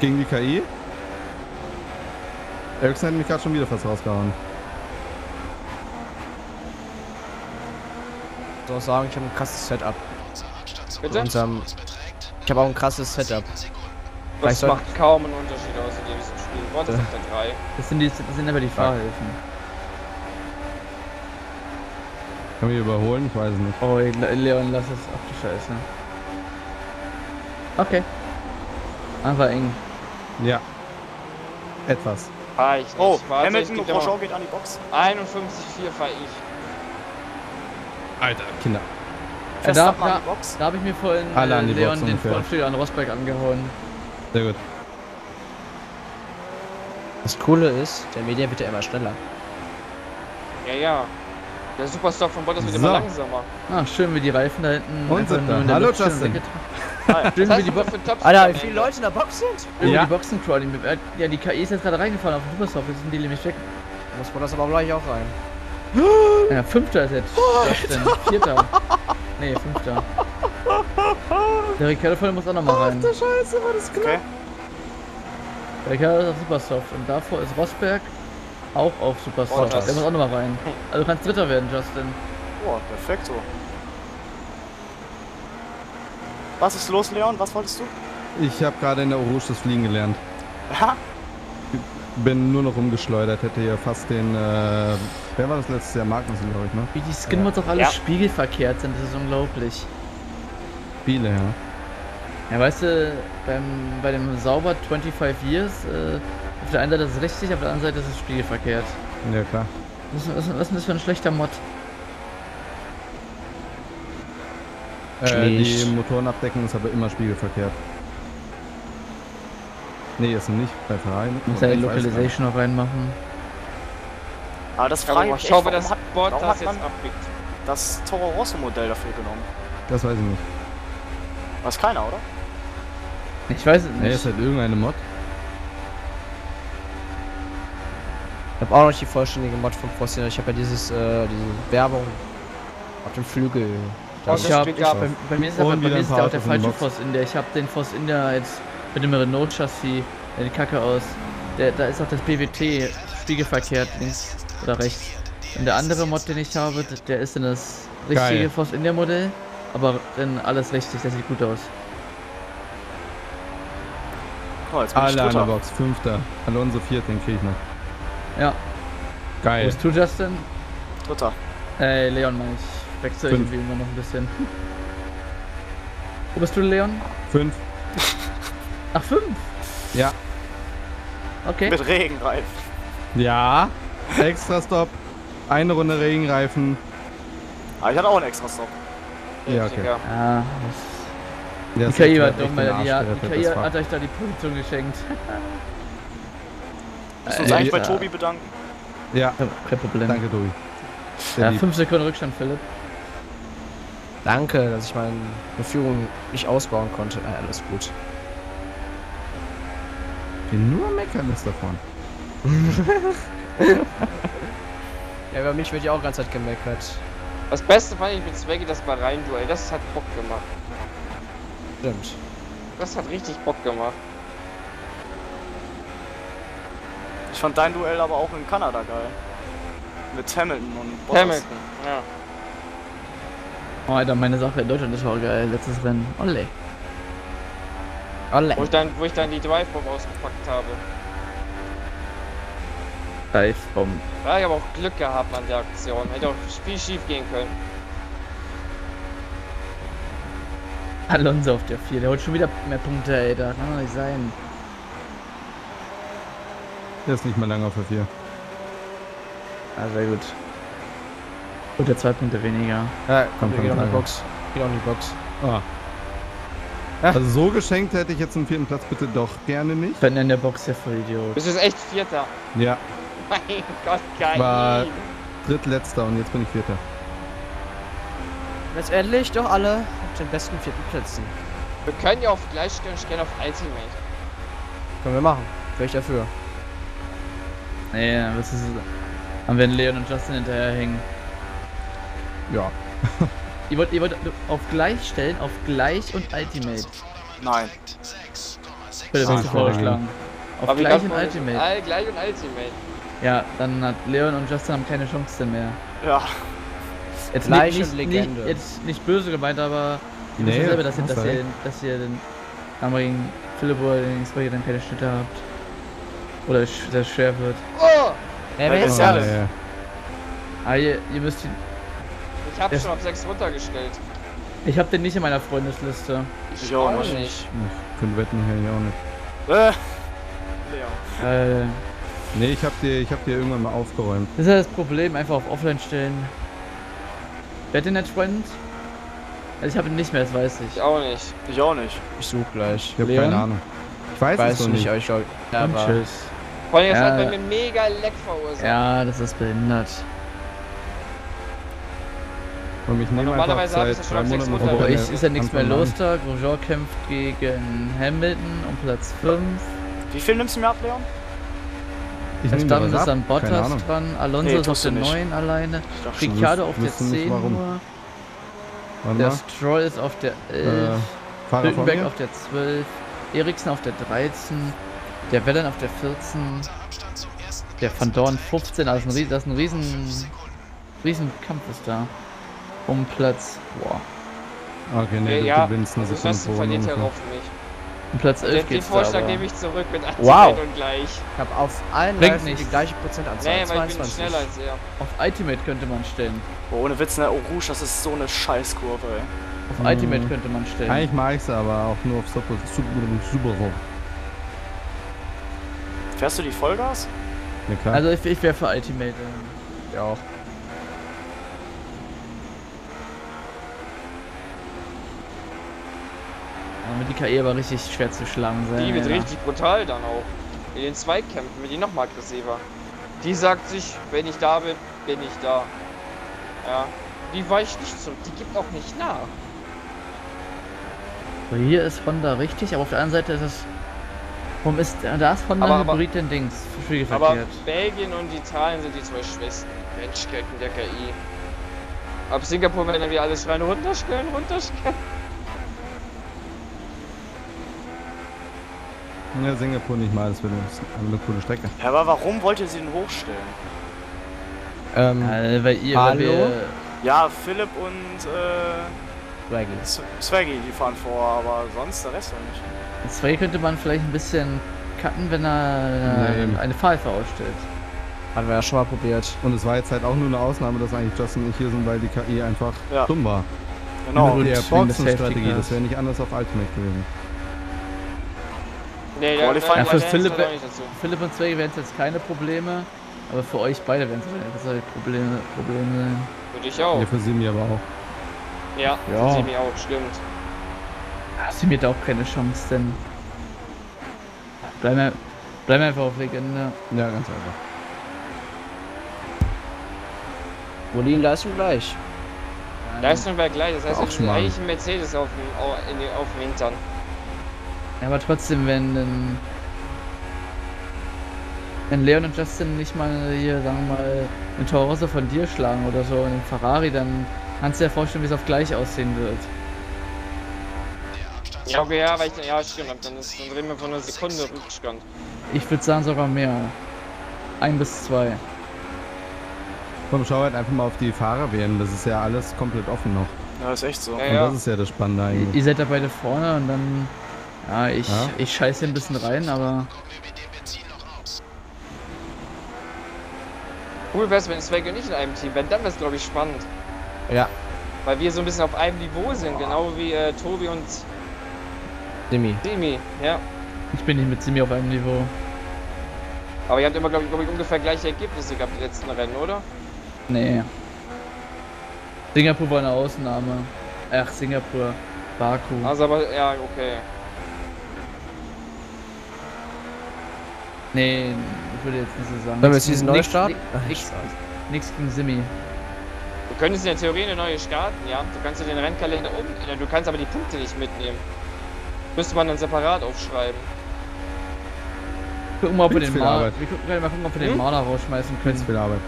Gegen die KI. Ericsson hat mich gerade schon wieder fast rausgehauen. Muss auch sagen, ich habe ein krasses Setup. Bitte? Unserem, ich habe auch ein krasses Setup. Das macht kaum einen Unterschied aus in diesem Spiel. Auf der 3. Das sind, die, das sind aber die Fahrhilfen. Können wir überholen? Ich weiß es nicht. Oh, Le- Leon, lass es. Ach du Scheiße. Okay. Einfach eng. Ja. Etwas. Fahr ich nicht. Oh, Warte, Hamilton, Grosjean geht an die Box. 51,4 fahr ich. Alter. Kinder. Äh, da da, da habe ich mir vorhin Alle äh, an die Leon Box den. Frontflügel an Rosberg angehauen. Sehr gut. Das Coole ist, der Media wird ja immer schneller. Ja, ja. Der Superstock von Bottas wird So. immer langsamer. Ah, schön wie die Reifen da hinten. Und sind da. in der Hallo, Luft Justin. Hi. Schön wie die, hast Bo du für einen Topspeed Alter, wie viele? Leute in der Box sind? wie Ja. die Boxencrawl. die- Ja, die KI ist jetzt gerade reingefahren auf den Superstop. Jetzt sind die nämlich weg. Muss das aber gleich auch rein. Ja, fünfter ist jetzt. Justin. Vierter. Nee, fünfter. Der Ricardo vorne muss auch noch mal rein. Scheiße, war das Okay. Der Ricardo ist auf Supersoft. Und davor ist Rosberg auch auf Supersoft. Bottas. Der muss auch noch mal rein. Also du kannst Dritter werden, Justin. Oh, perfekt so. Was ist los, Leon? Was wolltest du? Ich habe gerade in der Rouge das Fliegen gelernt. Bin nur noch rumgeschleudert. Hätte hier fast den. Äh, wer war das letztes Jahr? Magnussen, glaube ich, ne? Wie die Skin-Mods auch alle Ja. spiegelverkehrt sind, das ist unglaublich. Viele, ja. Ja, weißt du, beim, bei dem Sauber 25 Years, äh, auf der einen Seite ist es richtig, auf der anderen Seite ist es spiegelverkehrt. Ja, klar. Was, ist- was, was ist denn das für ein schlechter Mod? Äh, die Schlecht. Motorenabdeckung ist aber immer spiegelverkehrt. Nee, ist nicht. Bei nicht, Muss ja die. Localization noch reinmachen. Aber das frage ich warum das hat Bottas warum hat jetzt man abbiegt. das Toro Rosso Modell dafür genommen? Das weiß ich nicht. Weiß keiner, oder? Ich weiß es Nee, nicht. ist halt irgendeine Mod. Ich habe auch noch nicht die vollständige Mod vom Fossil. Ich habe ja dieses, äh, diese Werbung auf dem Flügel. Da Und ich das hab, ich, bei, bei mir ist, aber, bei mir ist ja auch der in falsche der Box. Force India. Ich habe den Force India jetzt mit dem Renault Chassis, der die Kacke aus. Der, da ist auch das BWT spiegelverkehrt links oder rechts. Und der andere Mod, den ich habe, der ist in das richtige Geil. Force India Modell, aber dann alles richtig, das sieht gut aus. Oh, jetzt bin Alle an der. Box. Fünfter. Alonso viert, den krieg ich noch. Ja, wo Geil. bist du, Justin? Dritter. Äh, Leon, meine ich. Wechsel Fünf. irgendwie immer noch ein bisschen. Wo bist du, Leon? Fünf. [laughs] Ach, fünf? Ja. Okay. Mit Regenreifen. Ja. Extra Stop. Eine Runde Regenreifen. Aber ich hatte auch einen extra Stop. Ja, okay. Ja, Der die ist KI den weil Arsch die, hat- die KI das hat euch da die Position geschenkt. [laughs] Müssen wir uns Äh, eigentlich bei. Tobi bedanken. Ja, Kein Problem. danke, Tobi. Sehr Ja, lieb. 5 Sekunden Rückstand, Philipp. Danke, dass ich meine Führung nicht ausbauen konnte. Ja, alles gut. Nur meckern ist davon. [laughs] Ja, über mich wird ja auch ganz Zeit gemeckert. Das Beste fand ich mit Swaggy das Bahrain-Duell. Das hat Bock gemacht. Stimmt. Das hat richtig Bock gemacht. Ich fand dein Duell aber auch in Kanada geil. Mit Hamilton und Bottas. Hamilton, ja. Oh, Alter, meine Sache in Deutschland ist auch geil. Letztes Rennen. Olle. Alle. Wo ich dann, wo ich dann die Drive-Bomb ausgepackt habe. Dive-Bomb. Ja, ich habe auch Glück gehabt an der Aktion. Hätte auch viel schief gehen können. Alonso auf der 4. Der holt schon wieder mehr Punkte, ey. Das kann doch nicht sein. Der ist nicht mehr lange auf der 4. Ah, sehr gut. Und der zwei Punkte weniger. Ja, komm, Kommt gehen von auch in die. Box. Geht auch in die Box. Ah. Also so geschenkt hätte ich jetzt einen vierten Platz bitte doch gerne nicht. Wenn in der Box der Vollidiot. Bist du jetzt echt Vierter? Ja, Mein Gott, geil. War- drittletzter und jetzt bin ich vierter. Letztendlich doch alle auf den besten vierten Plätzen. Wir können ja auf Gleichstellung stellen auf Ultimate. Können wir machen. Wäre ich dafür. Nee, das ist. Haben wir Leon und Justin hinterherhängen. Ja. [laughs] Ihr wollt, ihr wollt auf gleich stellen, auf gleich und Ultimate. Nein. Bitte, was Ah, du vorgeschlagen. Auf Aber gleich und Ultimate. All, gleich und Ultimate. Ja, dann hat Leon und Justin haben keine Chance mehr. Ja. Jetzt Gleich nicht, nicht, Legende. nicht, jetzt nicht böse gemeint, aber ihr Nee, ja selber, dass ihr, dass, ihr, dass ihr den damaligen Philipp oder den Xbox dann keine Schnitte habt. Oder es sch- sehr schwer wird. Oh! Wer Weil ist ja- ja. Aber ihr, ihr müsst ihn. Ich hab Ja. schon auf 6 runtergestellt. Ich hab den nicht in meiner Freundesliste. Ich auch nicht. Ich könnte wetten, hier ich auch nicht. Äh. Leon. Äh, Nee, ich hab dir, ich hab dir irgendwann mal aufgeräumt. das ist ja das Problem, einfach auf Offline stellen. Wer hat den nicht Freund? Also ich habe ihn nicht mehr, das weiß Ich ich. auch nicht. Ich auch nicht. Ich such gleich. Ich hab Leon? keine Ahnung. Ich weiß, Weiß es ich noch nicht, nicht. aber ich glaube. Ja, aber tschüss. Vor allem, das Ja. hat bei mir mega Leck verursacht. Ja, das ist behindert. Und ich nehme einfach Normalerweise hab ich seit das schon drei Monaten. Aber meine ich ist ja nichts mehr los da. Grosjean kämpft gegen Hamilton um Platz 5. Wie viel nimmst du mir ab, Leon? Ich Dann ist dann Bottas dran. Alonso Nee, ist auf der du nicht. 9 alleine. Ricciardo auf der wüsste nicht, 10 warum. nur. Der. Stroll ist auf der 11. Äh, Hülkenberg auf der 12. Eriksen auf der 13. Der Wellern auf der 14. Der Van Dorn 15. Also das ist ein riesen, riesen Kampf ist da. Um Platz. Boah. Okay, nee, Ja, du gewinnst eine Also Sekunde Justin verliert ja auf mich. Um Platz 11 Den, den geht's da Vorschlag nehme ich zurück mit 80 Wow. und gleich. ich habe auf allen Bringt Reifen die gleiche Prozentanzahl. Nee, weil ich bin 22. schneller als er. Auf Ultimate könnte man stellen. Oh, ohne Witz, ne? Oh, Rouge, das ist so eine Scheißkurve, ey. Auf Mhm. Ultimate könnte man stellen. Eigentlich mag ich sie, aber auch nur auf Super, Super, Super Fährst du die Vollgas? Ja, klar. Also ich, ich wäre für Ultimate. ähm, Ja, auch. Mit die KI aber richtig schwer zu schlagen sein. Die wird ja. richtig brutal dann auch. In den Zweikämpfen wird die noch mal aggressiver. Die sagt sich, wenn ich da bin, bin ich da. Ja. Die weicht nicht zurück, die gibt auch nicht nach. So, hier ist Honda richtig, aber auf der anderen Seite ist es. Warum ist da ist Honda Aber- aber- Hybrid denn Dings? Aber. Belgien und Italien sind die zwei schwächsten Menschketten der KI. Ab Singapur werden wieder alles schreien, runterstellen, runterstellen. Ja, Singapur nicht mal, das wird eine coole Strecke. Ja, aber warum wollt ihr sie denn hochstellen? Ähm, Ja, weil ihr, weil Hallo? wir. Ja, Philipp und äh, Wagon. S- Swaggy, die fahren vor, aber sonst der Rest doch nicht. Zwei könnte man vielleicht ein bisschen cutten, wenn er Nee. äh, eine Pfeife ausstellt. Hatten wir ja schon mal probiert. Und es war jetzt halt auch nur eine Ausnahme, dass eigentlich Justin und ich hier sind, weil die KI einfach Ja. dumm war. Genau. Des Safety Boxenstrategie, das wäre nicht anders auf Ultimate gewesen. Nee, Qualifying- Ja, für Philipp. Philipp und Zwei wären es jetzt keine Probleme, aber für euch beide wären es halt Probleme, Probleme sein. Würde ich auch. Ja, für Simi aber auch. Ja, Ja. ja. mir auch, stimmt. Sie mir da auch keine Chance, denn. Bleiben wir, bleiben wir einfach auf Legende. Ja, ganz einfach. Bolin Leistung gleich. Leistung wäre gleich, das heißt, Auch eigentlich ein Mercedes auf dem, auf dem Hintern. Ja, aber trotzdem, wenn dann. Wenn Leon und Justin nicht mal hier, sagen wir mal, eine Torosso von dir schlagen oder so, einen Ferrari, dann kannst du dir vorstellen, wie es auf gleich aussehen wird. Ja, okay, ja, weil ich, ja, stimmt, dann, ist, dann reden wir von einer Sekunde Rückstand. Ich würde sagen sogar mehr. Ein bis zwei. Komm, schau halt einfach mal auf die Fahrer wählen. Das ist ja alles komplett offen noch. Ja, ist echt so. Ja, Und ja. das ist ja das Spannende eigentlich. ihr seid da beide vorne und dann. Ja, ich, Ja. ich scheiße hier ein bisschen rein, aber. Cool wär's, wenn Swag und ich in einem Team wären, dann wär's, glaube ich, spannend. Ja, Weil wir so ein bisschen auf einem Niveau sind, genau wie äh, Tobi und Demi. Demi, ja. Ich bin nicht mit Simi auf einem Niveau. Aber ihr habt immer, glaube ich, glaub ich, ungefähr gleiche Ergebnisse gehabt, die letzten Rennen, oder? Nee. Singapur war eine Ausnahme. Ach, Singapur. Baku. Also, aber, ja, okay. Nee, ich würde jetzt nicht so sagen. Sollen wir jetzt diesen neu Nix- starten? Nix, nix gegen Simi. Du könntest in der Theorie eine neue starten, ja. Du kannst dir den Rennkalender um. ja, Du kannst aber die Punkte nicht mitnehmen. Müsste man dann separat aufschreiben. Gucken wir, ob wir Viel den Arbeit. wir gucken mal gucken, ob wir den Hm? Marder rausschmeißen Ganz können. viel Arbeit.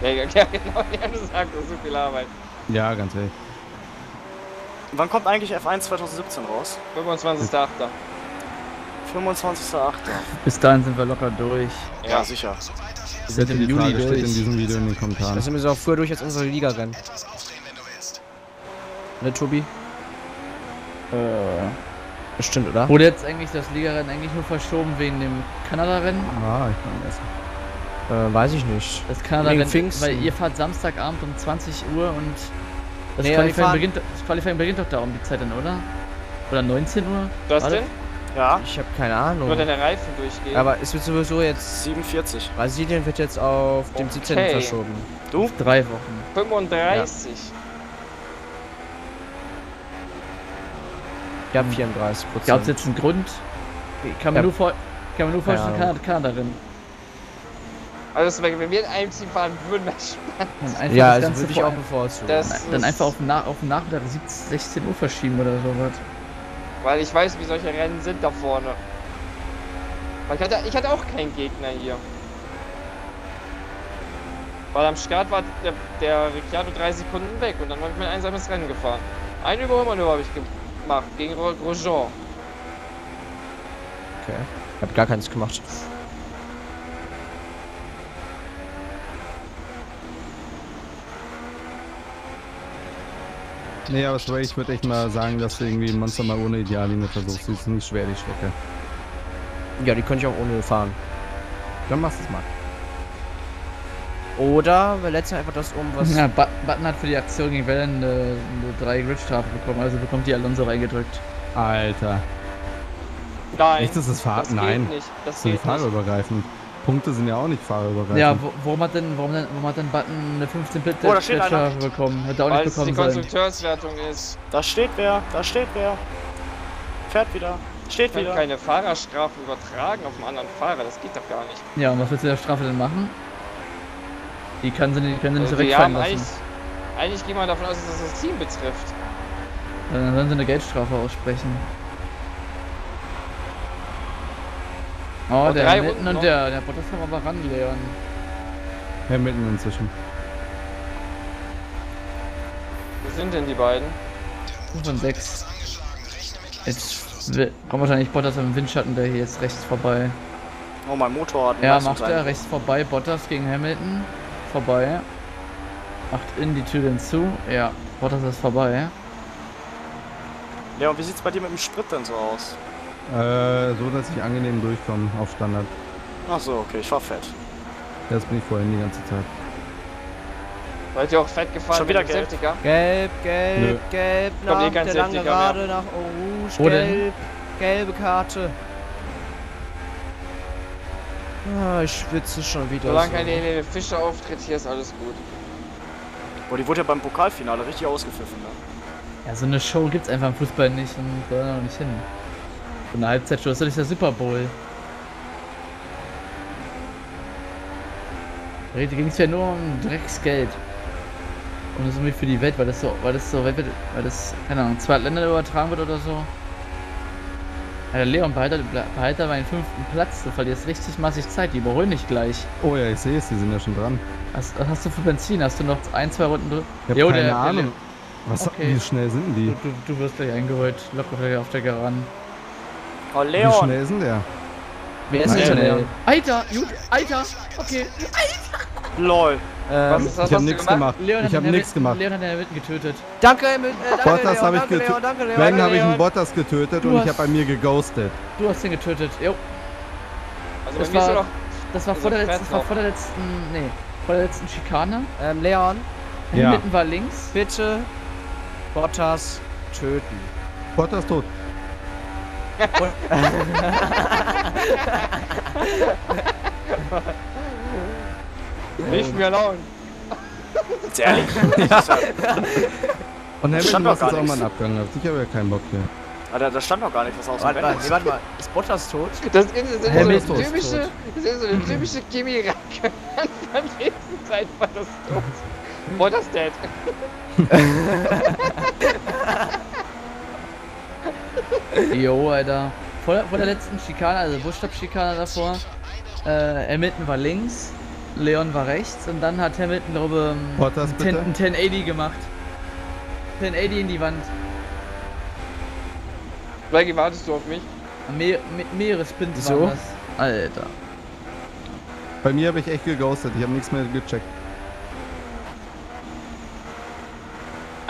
Ja, ja, [laughs] ja genau, ja, du sagst, das ist so viel Arbeit. Ja, ganz ehrlich. Wann kommt eigentlich F1 2017 raus? 25.8. 25.08. Bis dahin sind wir locker durch. Ja, Ja, sicher. Wir sind im Die Juli Frage steht in durch. diesem Video in den Kommentaren. sind wir so auch früher durch als unsere du willst. Ne, Tobi? Äh, Bestimmt, oder? wurde jetzt eigentlich das Ligarennen eigentlich nur verschoben wegen dem Kanada-Rennen? Ah, ich kann essen. Äh, weiß ich nicht. Das Kanada-Rennen, weil ihr fahrt Samstagabend um 20 Uhr und das, Nee, Qualifying, beginnt, das Qualifying beginnt doch da um die Zeit dann, oder? Oder 19 Uhr? das Warte. denn? Ja, Ich habe keine Ahnung. Nur deine Reifen durchgehen. Aber es wird sowieso jetzt. 47. Brasilien wird jetzt auf dem 17. Okay. verschoben. Du? Drei Wochen. 35. Ja, 34 Gab es Prozent. jetzt einen Grund? Kann man Ja. nur, vor, kann man nur Keine vorstellen. Kanada, Kanada-Rennen. Also, wenn wir in einem Team fahren würden, wäre spannend. Ja, das also würde ich auch bevorzugen. Das Dann einfach auf den, Na auf Nachmittag 17, 16 Uhr verschieben oder sowas. Weil ich weiß, wie solche Rennen sind da vorne. Weil ich hatte, ich hatte auch keinen Gegner hier. Weil am Start war der, der Ricciardo drei Sekunden weg und dann habe ich mein einsames Rennen gefahren. Ein Überholmanöver habe ich gemacht gegen Ro- Grosjean. Okay. Ich hab gar keins gemacht. Nee, aber Sway, ich würde echt mal sagen, dass du irgendwie Monster mal ohne Ideallinie versuchst. Die ist nicht schwer, die Strecke. Ja, die könnte ich auch ohne fahren. Dann machst du es mal. Oder wir letzten einfach das um, was. Ja, But- Button hat für die Aktion gegen Wellen eine, eine 3 Gridstrafe bekommen, also bekommt die Alonso reingedrückt. Alter. Nein. Echt, ist das Fahr das geht Nein. nicht. Das Das sind geht nicht. fahrerübergreifend. Punkte sind ja auch nicht fahrerübergreifend. Ja, wo, warum hat denn, warum denn, warum hat denn Button eine 15 Bit Oh, da steht einer. Bekommen? Hätte auch Weil nicht es die bekommen sollen. Konstrukteurswertung ist. Da steht wer, da steht wer. Fährt wieder. Steht Ich kann wieder. keine Fahrerstrafen übertragen auf einen anderen Fahrer. Das geht doch gar nicht. Ja, und was willst du der Strafe denn machen? Die kann sie, die können sie nicht so Also, haben lassen. eigentlich, eigentlich gehen wir davon aus, dass das das Team betrifft. Dann sollen sie eine Geldstrafe aussprechen. Oh, Noch der Hamilton und noch. der, der Bottas kommen aber ran, Leon. Hamilton inzwischen. Wo sind denn die beiden? 5 und 6. Jetzt kommt wahrscheinlich Bottas im Windschatten, der hier jetzt rechts vorbei. Oh, mein Motor hat Ja, macht er rechts vorbei, Bottas gegen Hamilton. Vorbei. Macht in die Tür zu. Ja, Bottas ist vorbei. Leon, wie sieht's bei dir mit dem Sprit denn so aus? Äh, so, dass ich angenehm durchkomme auf Standard. Ach so, okay, ich war fett. Das bin ich vorhin die ganze Zeit. Seid ihr auch fett gefahren Schon wieder gelb. Gelb, gelb, Nö. gelb, Kommt eh nach kein der Safety lange Car Gerade nach Orange, Wo denn? gelb, gelbe Karte. Ah, ich schwitze schon wieder. Solange so. kein Helene Fischer auftritt, hier ist alles gut. Oh, die wurde ja beim Pokalfinale richtig ausgepfiffen, ne? Ja, so eine Show gibt's einfach im Fußball nicht und soll da noch nicht hin. So eine Halbzeitshow, das ist der Super Bowl. Da ging es ja nur um Drecksgeld. Und das irgendwie für die Welt, weil das so, weil das so, weil das, keine Ahnung, zwei Länder übertragen wird oder so. Ja, Leon, behalte, behalte meinen fünften Platz. Du verlierst richtig massig Zeit. Die überholen dich gleich. Oh ja, ich sehe es, die sind ja schon dran. Was, was hast du für Benzin? Hast du noch ein, zwei Runden drin? Ich habe Jo, keine der- der Ahnung. Le- Was, Okay. Wie schnell sind denn Du, die? du, du wirst gleich eingeholt. Locker gleich auf der Garan. Oh, Wie Leon. schnell ist denn der? Wer ist denn der? Alter, gut, Alter. Okay. Lol. Ähm, Was ist das, Ich habe was du nichts gemacht? gemacht. Ich nichts Hamilton- gemacht. Leon hat den Hamilton getötet. danke, Emil, äh, danke, Bottas Leon, habe ich Leon, getötet. danke, Leon. Danke, habe ich einen. Bottas getötet Du und ich hast- habe bei mir geghostet. Du hast den getötet. Jo. Also Das war- doch. Das war vor der letzten, das war vor der letzten, nee, vor der letzten Schikane. Ähm, Leon, Ja. Hamilton war links. bitte Bottas töten. Bottas tot. Nicht mehr lauen. Jetzt ehrlich. [laughs] Und Hamilton stand doch gar auch mal einen. Abgang. gehabt. Ich habe ja keinen Bock mehr. Alter, da stand doch gar nicht was aus dem Warte mal, Rennen. nee, warte mal, ist Bottas tot? Das ist, das ist so eine Hamilton typische, das ist so eine typische Kimi Räikkönen [laughs] von nächsten Zeit war das tot. Is dead? [laughs] Jo, Alter. Vor der, vor der letzten Schikane, also Buchstab-Schikane davor, äh, Hamilton war links, Leon war rechts und dann hat Hamilton, glaube ich, Bottas ein, bitte. 10 ein 1080 gemacht. 1080 in die Wand. Blackie, wartest du auf mich? Me me mehrere Spins Wieso? waren das. Alter. Bei mir habe ich echt geghostet. Ich habe nichts mehr gecheckt.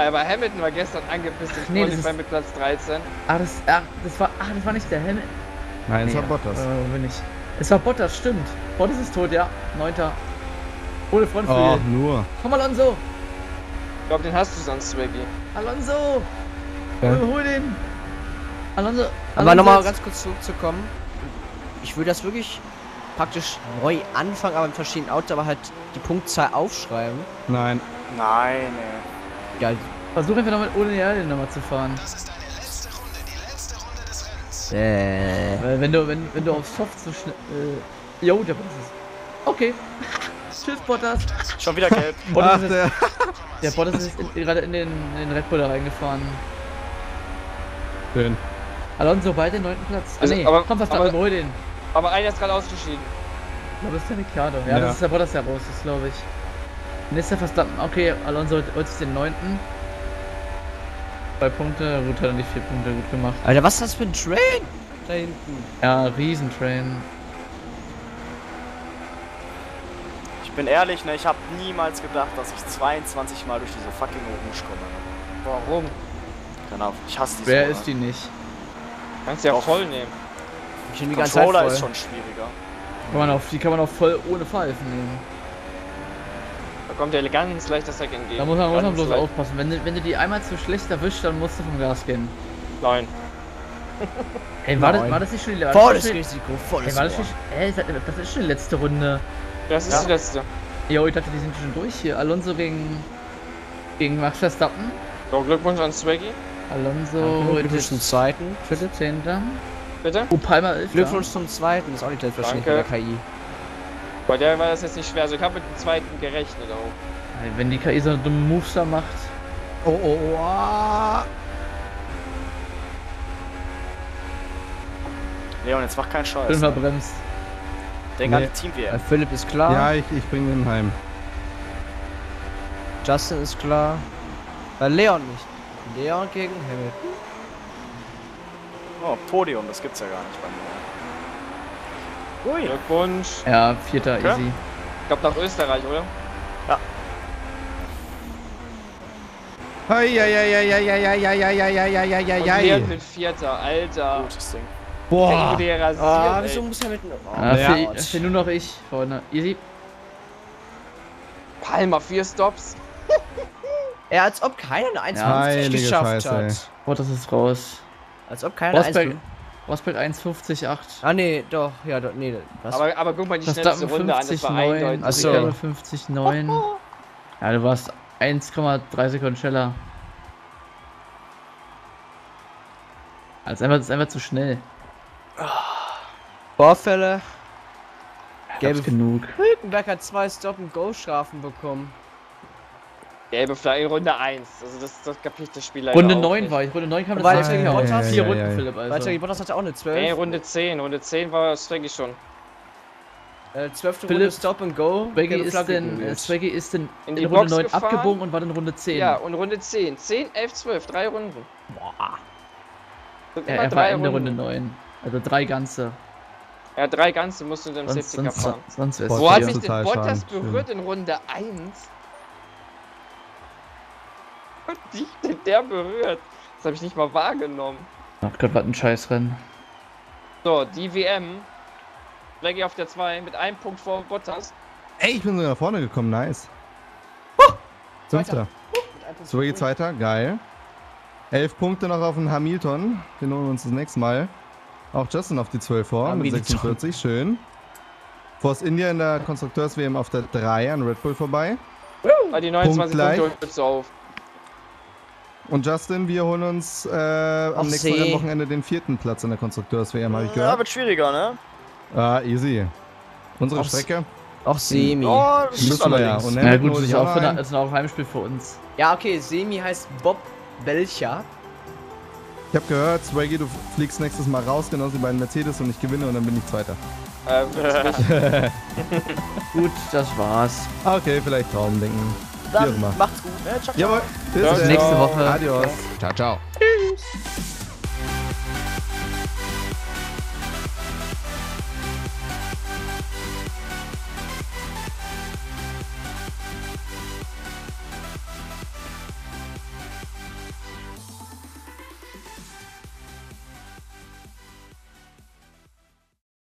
Aber Hamilton war gestern angepisst im Nee, Qualifying ist- mit Platz 13. Ah, das, ah, das war, ah, das war nicht der Hamilton. Nein, es Nee, war Bottas. Äh, bin ich. Es war Bottas, stimmt. Bottas ist tot, ja. Neunter. Ohne Oh, Frontflügel. nur. Komm, Alonso! Ich glaube, den hast du sonst, Swaggy. Alonso! Ja. Hol den! Alonso! Aber Alonso nochmal ganz kurz zurückzukommen. Ich würde das wirklich praktisch neu anfangen, aber mit verschiedenen Autos, aber halt die Punktzahl aufschreiben. Nein. Nein, ey. Ja, Versuch einfach nochmal ohne die Erde nochmal zu fahren. Das ist deine letzte Runde, die letzte Runde des Rennens. äh. Weil wenn du, wenn, wenn du auf Soft so schnell. Äh, jo, der Bottas ist. Okay. [laughs] Tschüss, Bottas. Schon wieder gelb. [laughs] Bottas Ach, ist, der. der Bottas ist in, gerade in den, in den Red Bull da reingefahren. Schön. Alonso bei den neunten Platz. Ah, Also, nee, aber- komm, was aber- da, hol den. Aber einer ist gerade ausgeschieden. Ich glaube, das ist der Ricciardo. Ja, Ja. das ist der Bottas, der raus ist, glaube ich. Nächster Verstappen. Okay, Alonso holt sich den neunten. Zwei Punkte, gut hat er nicht vier Punkte gut gemacht. Alter, was ist das für ein Train? Da hinten. Ja, Riesentrain. Ich bin ehrlich, ne, ich habe niemals gedacht, dass ich 22 Mal durch diese fucking Orange komme. Warum? Ahnung, ich hasse die Wer so, ist die nicht? Kannst du ja Doch. voll nehmen. Ich die ganze Zeit Controller voll. ist schon schwieriger. Kann man auf, die kann man auch voll ohne Pfeifen nehmen. Da kommt der ganz leichter Second entgegen. Da muss man, muss man bloß leicht. aufpassen. Wenn, du- wenn du die einmal zu schlecht erwischt, dann musst du vom Gas gehen. Nein. [laughs] Ey, war, das, Nein. war das nicht schon die war Volles das schon, Risiko, ey, volles war das, nicht, ey, das das ist schon die letzte Runde. Das ist Ja. die letzte. Jo, ich dachte, die sind schon durch hier. Alonso gegen, gegen Max Verstappen. So, Glückwunsch an Swaggy. Alonso Glückwunsch Glückwunsch zum zweiten. Philipp. 10. Bitte? Oh, Palmer 11. Glückwunsch zum zweiten. Ist auch nicht selbstverständlich bei der. KI. Bei der war das jetzt nicht schwer. Also ich habe mit dem zweiten gerechnet auch. Wenn die KI so dumme Moves da macht. Oh, oh, oh. ah. Leon, jetzt mach keinen Scheiß. Ne? verbremst. Denk an Nee. die Team Äh, WM. Philipp ist klar. Ja, ich, ich bringe den heim. Justin ist klar. Bei Leon nicht. Leon gegen Hamilton. Oh, Podium, das gibt's ja gar nicht bei mir. Ui. Glückwunsch. Ja, vierter okay. easy. Ich glaube nach Österreich, oder? Ja. Und mit Vierter, Alter. Gutes Ding. Boah. Der rasiert, ah, wieso muss er mit einem... Oh, ah, ja. für, für nur noch ich vorne. Easy. Palmer, vier Stops. ja, als ob keiner eine 1,50 ja, geschafft Scheiße, hat. Ey. Oh, das ist raus. Als ob keiner Rosberg, 1,50. Rosberg 1,50,8. Ah, nee, doch, ja, doch, nee, was? Aber, aber guck mal die schnellste Verstappen Runde an, das war 50,9. eindeutig. Ach so. Ricciardo 50,9. Ja, du warst 1,3 Sekunden schneller. Das ist einfach, das ist einfach zu schnell. Vorfälle. Gelbe Gelbe genug. Hülkenberg hat zwei Stop-and-Go-Strafen bekommen. Gelbe Flagge in Runde 1. Also das, das kapiert das Spiel leider Runde auch 9 nicht. war ich. Runde 9 kam das Weil raus. Bottas- Vier Ja, Runden, ja, ja. Philipp, also. Walter Bottas hatte auch eine 12. Nee, Runde 10. Runde 10 war Swaggy schon. Äh, 12. Runde Philipp, Stop and Go. Swaggy ist, denn. Swaggy ist denn In in, Runde Box 9 gefahren. abgebogen und war dann Runde 10. Ja, und Runde 10. 10, 11, 12. Drei Runden. Boah. Ja, er war drei Ende Runden. Runde 9. Also drei ganze. Ja, drei ganze musst du in dem Sonst, 70er sonst, fahren. sonst Boah, Wo hat mich denn Bottas berührt in Runde 1? Hat dich denn der berührt? Das habe ich nicht mal wahrgenommen. Ach Gott, was ein Scheißrennen. So, die WM. Blackie auf der 2 mit einem Punkt vor Bottas. Ey, ich bin sogar nach vorne gekommen, nice. Fünfter. Swaggy Zweiter, geil. Elf Punkte noch auf den Hamilton. Den holen wir uns das nächste Mal. Auch Justin auf die 12 vor Hamilton. mit 46, schön. Force India in der Konstrukteurs-WM auf der 3 an Red Bull vorbei. Ah, die 29 gleich. Punkte auf. Und Justin, wir holen uns äh, am nächsten See. Rennwochenende den vierten Platz in der Konstrukteurs-WM, habe ich Ja, gehört. wird schwieriger, ne? Ah, easy. Unsere Ach, Strecke Auch Semi. Oh, das ist müssen wir ja. Und Na gut, das ich ist auch, rein. das ist auch ein Heimspiel für uns. Ja, okay, Semi heißt Bob Belcher. Ich habe gehört, Swaggy, du fliegst nächstes Mal raus, genauso wie bei den Mercedes und ich gewinne und dann bin ich Zweiter. Äh, [laughs] nicht. [laughs] Gut, das war's. Ah, Okay, vielleicht Traumdenken. Auch dann macht's gut. Ne? Ciao, ciao. Jawohl. Bis nächste Woche. Adios. Ciao, ciao. Tschüss.